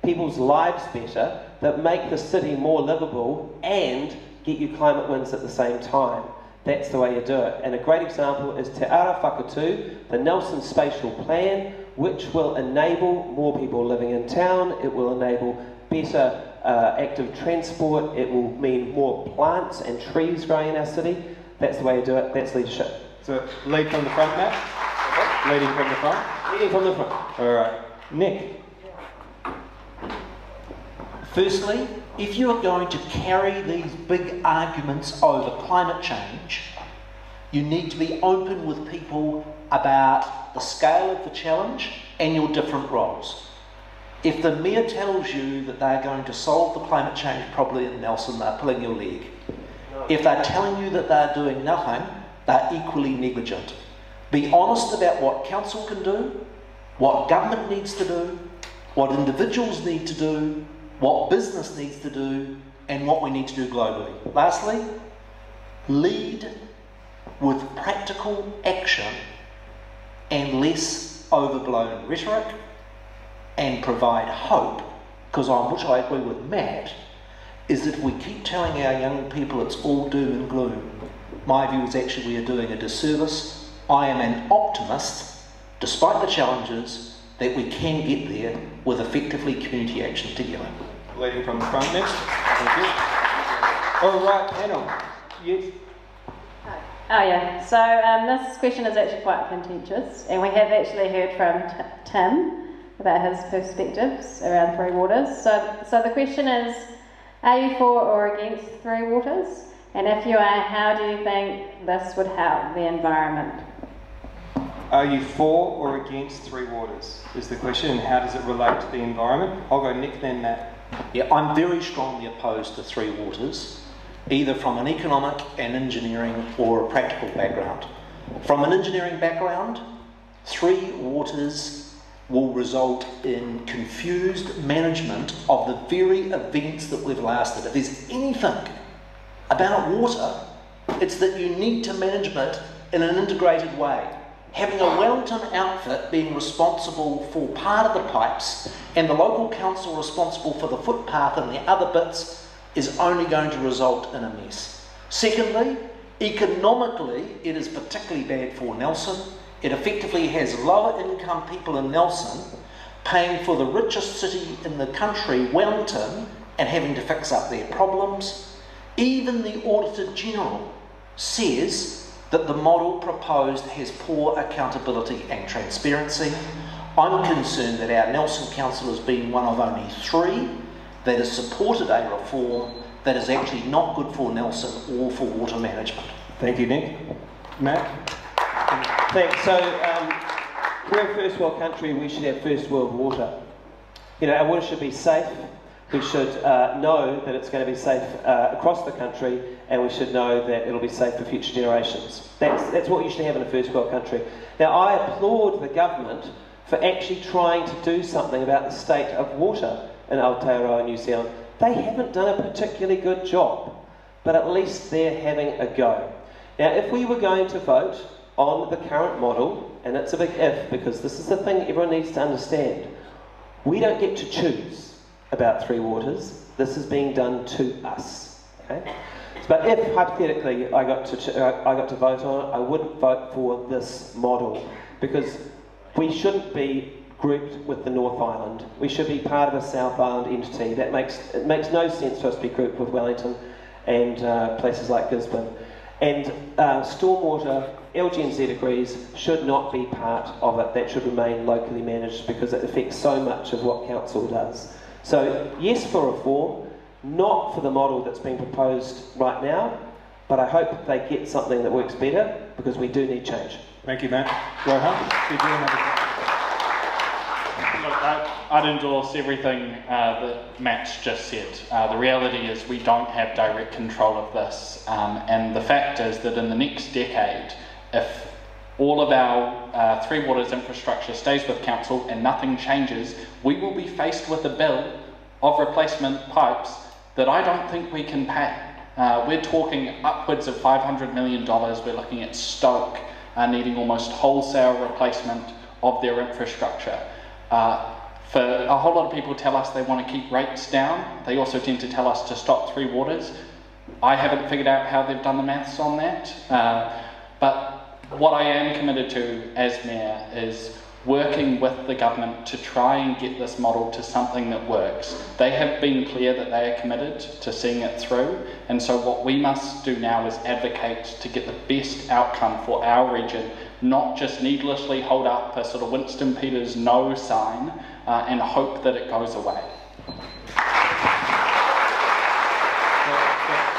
people's lives better, that make the city more livable, and get you climate wins at the same time. That's the way you do it. And a great example is Te Ara Whakatū, the Nelson Spatial Plan, which will enable more people living in town. It will enable better uh, active transport. It will mean more plants and trees growing in our city. That's the way you do it. That's leadership. So lead from the front, Matt. Leading from the front. Leading from the front. All right, Nick. Firstly, if you are going to carry these big arguments over climate change, you need to be open with people about the scale of the challenge and your different roles. If the mayor tells you that they're going to solve the climate change problem in Nelson, they're pulling your leg. If they're telling you that they're doing nothing, they're equally negligent. Be honest about what council can do, what government needs to do, what individuals need to do, what business needs to do, and what we need to do globally. Lastly, lead with practical action and less overblown rhetoric and provide hope, because on which I agree with Matt, is that we keep telling our young people it's all doom and gloom, my view is actually we are doing a disservice. I am an optimist, despite the challenges, that we can get there with effectively community action together. Leading from the front next. Thank you. All right, panel. Yes. Oh yeah, so um, this question is actually quite contentious, and we have actually heard from T- Tim about his perspectives around Three Waters. So, so the question is, are you for or against Three Waters? And if you are, how do you think this would help the environment? Are you for or against Three Waters? Is the question, and how does it relate to the environment? I'll go Nick, then Matt. Yeah, I'm very strongly opposed to Three Waters, either from an economic and engineering or a practical background. From an engineering background, Three Waters will result in confused management of the very events that we've lasted. If there's anything about water, it's that you need to manage it in an integrated way. Having a Wellington outfit being responsible for part of the pipes and the local council responsible for the footpath and the other bits is only going to result in a mess. Secondly, economically, it is particularly bad for Nelson. It effectively has lower income people in Nelson paying for the richest city in the country, Wellington, and having to fix up their problems. Even the Auditor General says that the model proposed has poor accountability and transparency. I'm concerned that our Nelson Council has been one of only three that has supported a reform that is actually not good for Nelson or for water management. Thank you, Nick. Matt? Thanks. So, um, we're a first world country, we should have first world water. You know, our water should be safe. We should uh, know that it's going to be safe uh, across the country, and we should know that it'll be safe for future generations. That's, that's what you should have in a first world country. Now, I applaud the government for actually trying to do something about the state of water in Aotearoa, New Zealand. They haven't done a particularly good job, but at least they're having a go. Now, if we were going to vote on the current model, and it's a big if because this is the thing everyone needs to understand, we don't get to choose about Three Waters. This is being done to us. Okay? But if hypothetically I got to uh, I got to vote on it, I wouldn't vote for this model because we shouldn't be grouped with the North Island. We should be part of a South Island entity. That makes it makes no sense for us to be grouped with Wellington and uh, places like Gisborne. And uh, stormwater, LGNZ agrees, should not be part of it. That should remain locally managed because it affects so much of what council does. So yes for reform, not for the model that's being proposed right now. but I hope they get something that works better because we do need change. Thank you, Matt. Rohan, did you have Look, I, I'd endorse everything uh, that Matt's just said. Uh, the reality is we don't have direct control of this, um, and the fact is that in the next decade, if all of our uh, Three Waters infrastructure stays with council and nothing changes, we will be faced with a bill of replacement pipes that I don't think we can pay. Uh, we're talking upwards of $500 million. We're looking at Stoke uh, needing almost wholesale replacement of their infrastructure. Uh, for a whole lot of people tell us they want to keep rates down. They also tend to tell us to stop Three Waters. I haven't figured out how they've done the maths on that. Uh, but what I am committed to as Mayor is working with the government to try and get this model to something that works. They have been clear that they are committed to seeing it through, and so what we must do now is advocate to get the best outcome for our region, not just needlessly hold up a sort of Winston Peters no sign uh, and hope that it goes away.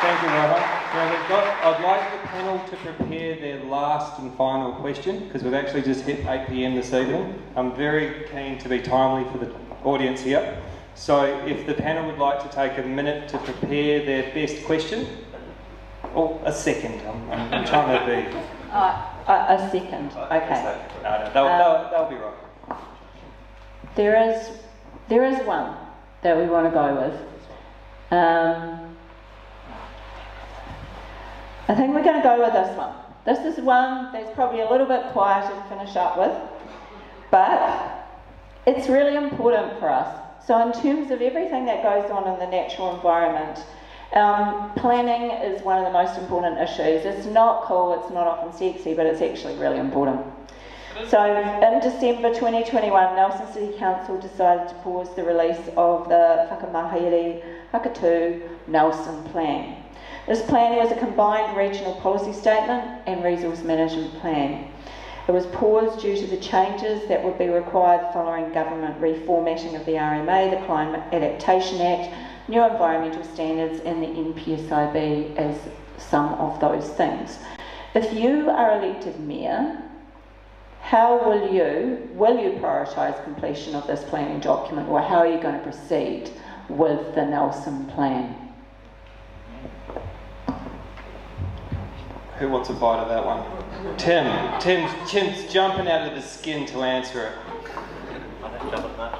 Thank you, Rohan. Now we've got, I'd like the panel to prepare their last and final question because we've actually just hit 8 pm this evening. I'm very keen to be timely for the audience here. So if the panel would like to take a minute to prepare their best question, or a second, I'm, I'm, I'm trying to be. Uh, a, a second, okay. No, no, they'll, Um, they'll, they'll be right. There is, there is one that we want to go with. Um, I think we're going to go with this one. This is one that's probably a little bit quieter to finish up with, but it's really important for us. So, in terms of everything that goes on in the natural environment, um, planning is one of the most important issues. It's not cool, it's not often sexy, but it's actually really important. So, in December 2021, Nelson City Council decided to pause the release of the Whakamahere Whakatū Nelson Plan. This plan was a combined regional policy statement and resource management plan. It was paused due to the changes that would be required following government reformatting of the RMA, the Climate Adaptation Act, new environmental standards, and the NPSIB as some of those things. If you are elected mayor, how will you, will you prioritise completion of this planning document or how are you going to proceed with the Nelson plan? Who wants a bite of that one? Tim. Tim. Tim's jumping out of the skin to answer it. I don't jump at that.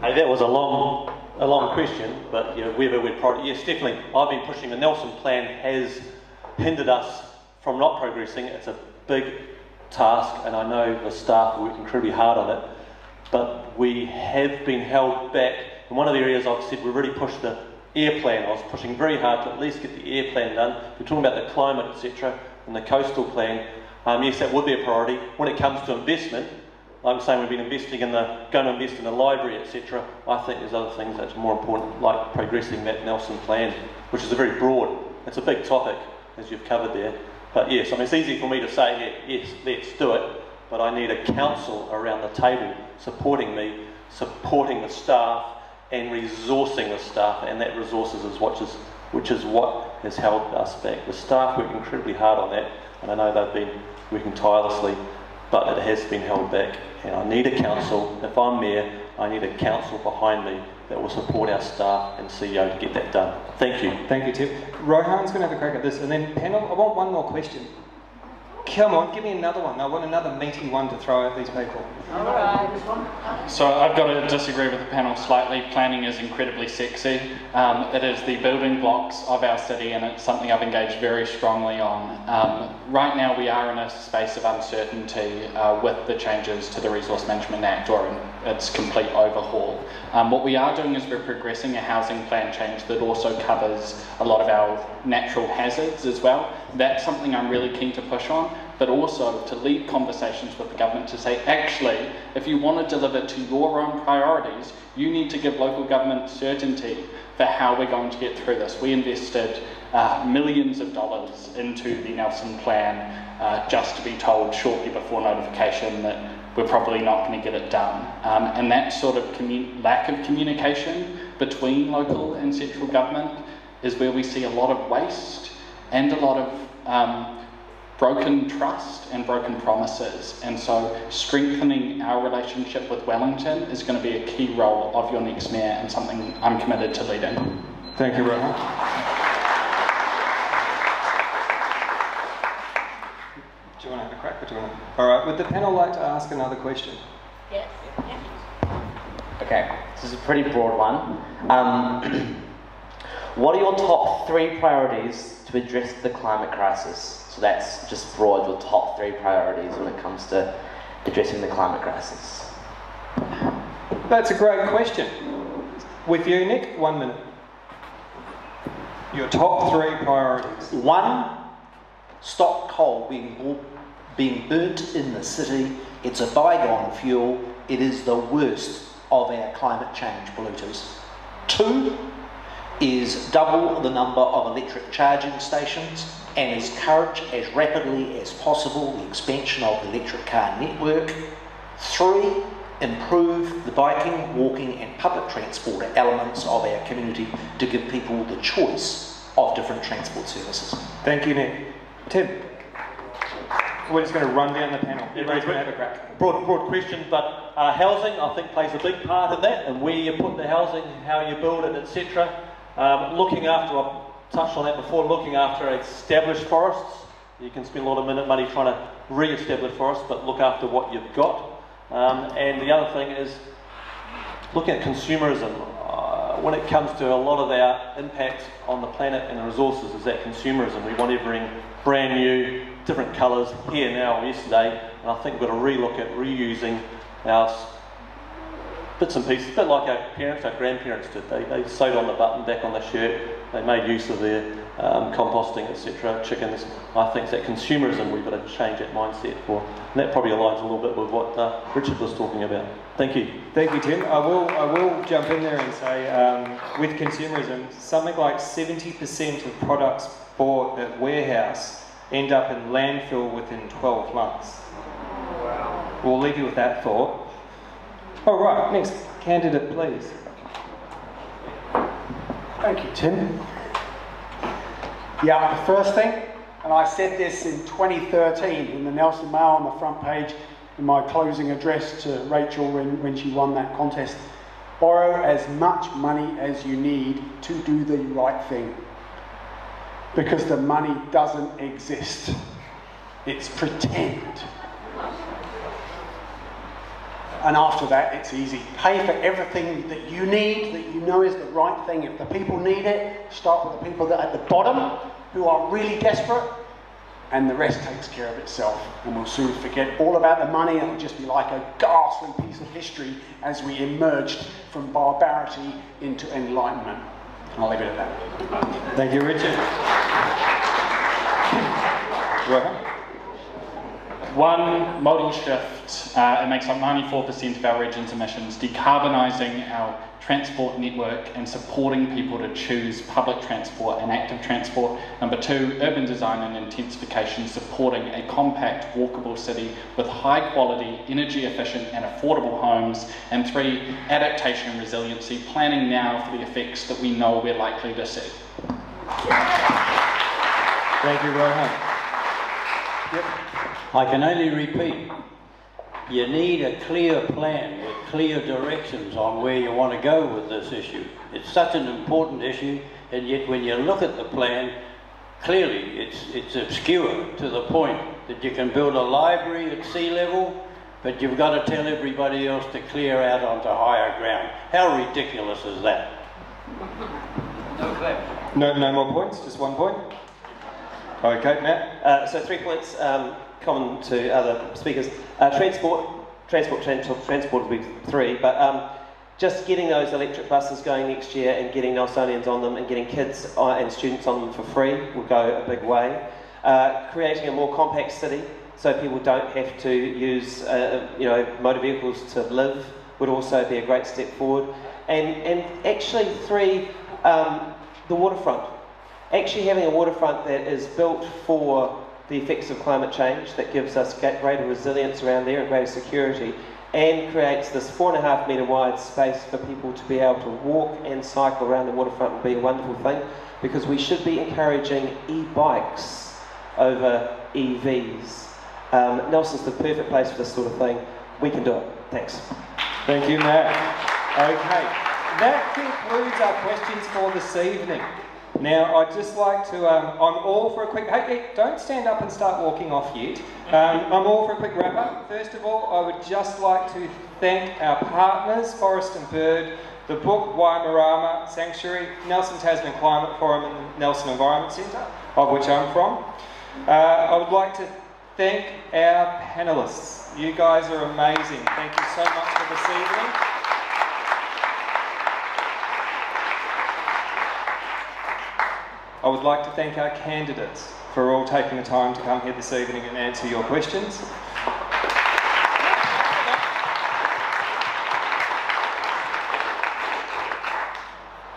Hey, that was a long, a long question, but you know, whether we'd probably, yes, definitely. I've been pushing the Nelson plan has hindered us from not progressing. It's a big task, and I know the staff work incredibly hard on it, but we have been held back. In one of the areas I've said we've really pushed the air plan. I was pushing very hard to at least get the air plan done. We're talking about the climate, etc., and the coastal plan. Um, yes, that would be a priority. When it comes to investment, I'm saying we've been investing in the, going to invest in the library, etc. I think there's other things that's more important, like progressing that Nelson plan, which is a very broad, it's a big topic, as you've covered there. But yes, I mean, it's easy for me to say, yeah, yes, let's do it, but I need a council around the table supporting me, supporting the staff, and resourcing the staff, and that resources is what is, which is what has held us back. The staff work incredibly hard on that, and I know they've been working tirelessly, but it has been held back. And I need a council, if I'm mayor, I need a council behind me that will support our staff and CEO to get that done. Thank you. Thank you, Tim. Rohan's going to have a crack at this, and then panel, I want one more question. Come on, give me another one. I want another meaty one to throw at these people. All right. So I've got to disagree with the panel slightly. Planning is incredibly sexy. Um, it is the building blocks of our city, and it's something I've engaged very strongly on. Um, right now, we are in a space of uncertainty uh, with the changes to the Resource Management Act or in its complete overhaul. Um, what we are doing is we're progressing a housing plan change that also covers a lot of our natural hazards as well. That's something I'm really keen to push on but also to lead conversations with the government to say, actually, if you want to deliver to your own priorities, you need to give local government certainty for how we're going to get through this. We invested uh, millions of dollars into the Nelson Plan uh, just to be told shortly before notification that we're probably not going to get it done. Um, and that sort of lack of communication between local and central government is where we see a lot of waste and a lot of um, broken trust and broken promises. And so strengthening our relationship with Wellington is going to be a key role of your next mayor and something I'm committed to leading. Thank you, Rohan. Do you want to have a crack or do you want to? All right, would the panel like to ask another question? Yes. Okay, this is a pretty broad one. Um, what are your top three priorities to address the climate crisis? So that's just broad, your top three priorities when it comes to addressing the climate crisis. That's a great question. With you, Nick, one minute. Your top three priorities. One, stop coal being, being burnt in the city. It's a bygone fuel. It is the worst of our climate change polluters. Two is double the number of electric charging stations and encourage as rapidly as possible the expansion of the electric car network. Three, improve the biking, walking, and public transport elements of our community to give people the choice of different transport services. Thank you, Nick. Tim. We're just going to run down the panel. Everybody's going to have a crack. Broad, broad question, but uh, housing I think plays a big part in that, and where you put the housing, how you build it, etc. Um, looking after, I've touched on that before, looking after established forests. You can spend a lot of minute money trying to re-establish forests, but look after what you've got. Um, and the other thing is looking at consumerism. Uh, when it comes to a lot of our impact on the planet and the resources, is that consumerism. We want everything brand new, different colours, here, now, or yesterday. And I think we've got to re-look at reusing our bits and pieces, a bit like our parents, our grandparents did. They, they sewed on the button back on the shirt, they made use of their um, composting, etc., chickens. I think that consumerism we've got to change that mindset for. And that probably aligns a little bit with what uh, Richard was talking about. Thank you. Thank you, Tim. I will, I will jump in there and say, um, with consumerism, something like 70% of products bought at warehouse end up in landfill within 12 months. We'll leave you with that thought. All right, next candidate, please. Thank you, Tim. Yeah, the first thing, and I said this in 2013 in the Nelson Mail on the front page in my closing address to Rachel when, when she won that contest borrow as much money as you need to do the right thing. Because the money doesn't exist, it's pretend. And after that, it's easy. Pay for everything that you need, that you know is the right thing. If the people need it, start with the people that are at the bottom who are really desperate, and the rest takes care of itself. And we'll soon forget all about the money, and it'll just be like a ghastly piece of history as we emerged from barbarity into enlightenment. And I'll leave it at that. Thank you, Richard. Rohan? One modal shift, uh, it makes up 94% of our region's emissions, decarbonising our transport network and supporting people to choose public transport and active transport. Number two, urban design and intensification, supporting a compact, walkable city with high quality, energy efficient and affordable homes. And three, adaptation and resiliency, planning now for the effects that we know we're likely to see. Thank you, Rohan. I can only repeat, you need a clear plan with clear directions on where you want to go with this issue. It's such an important issue, and yet when you look at the plan, clearly it's, it's obscure to the point that you can build a library at sea level, but you've got to tell everybody else to clear out onto higher ground. How ridiculous is that? No, no more points, just one point. Okay, Matt. Uh, so three points um, common to other speakers. Uh, transport, transport, transport, transport will be three, but um, just getting those electric buses going next year and getting Nelsonians on them and getting kids uh, and students on them for free will go a big way. Uh, creating a more compact city so people don't have to use uh, you know motor vehicles to live would also be a great step forward. And and actually three, um, the waterfront. Actually having a waterfront that is built for the effects of climate change that gives us greater resilience around there and greater security and creates this four and a half metre wide space for people to be able to walk and cycle around the waterfront would be a wonderful thing because we should be encouraging e-bikes over EVs. Um, Nelson's the perfect place for this sort of thing. We can do it. Thanks. Thank you, Matt. Okay, that concludes our questions for this evening. Now, I'd just like to, um, I'm all for a quick, hey, hey, don't stand up and start walking off yet. Um, I'm all for a quick wrap up. First of all, I would just like to thank our partners, Forest and Bird, the Brook Waimarama Sanctuary, Nelson Tasman Climate Forum and Nelson Environment Centre, of which I'm from. Uh, I would like to thank our panellists. You guys are amazing. Thank you so much for this evening. I would like to thank our candidates for all taking the time to come here this evening and answer your questions.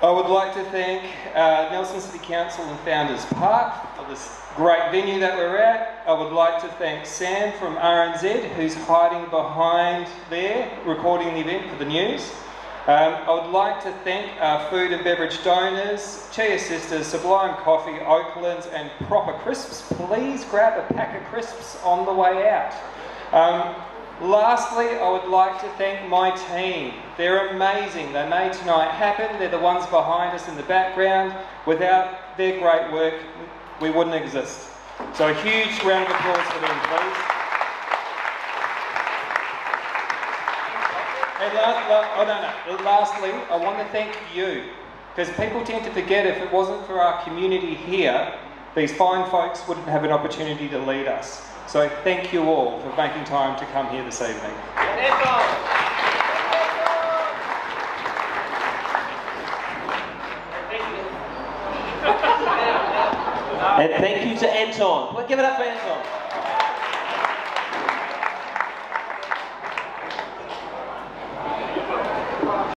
I would like to thank uh, Nelson City Council and Founders Park for this great venue that we're at. I would like to thank Sam from RNZ who's hiding behind there recording the event for the news. Um, I would like to thank our food and beverage donors, Chia Sisters, Sublime Coffee, Oaklands and Proper Crisps. Please grab a pack of crisps on the way out. Um, lastly, I would like to thank my team. They're amazing. They made tonight happen. They're the ones behind us in the background. Without their great work, we wouldn't exist. So a huge round of applause for them, please. And last, la- oh no, no. Lastly, I want to thank you. Because people tend to forget if it wasn't for our community here, these fine folks wouldn't have an opportunity to lead us. So thank you all for making time to come here this evening. And thank you to Anton. Well, give it up for Anton.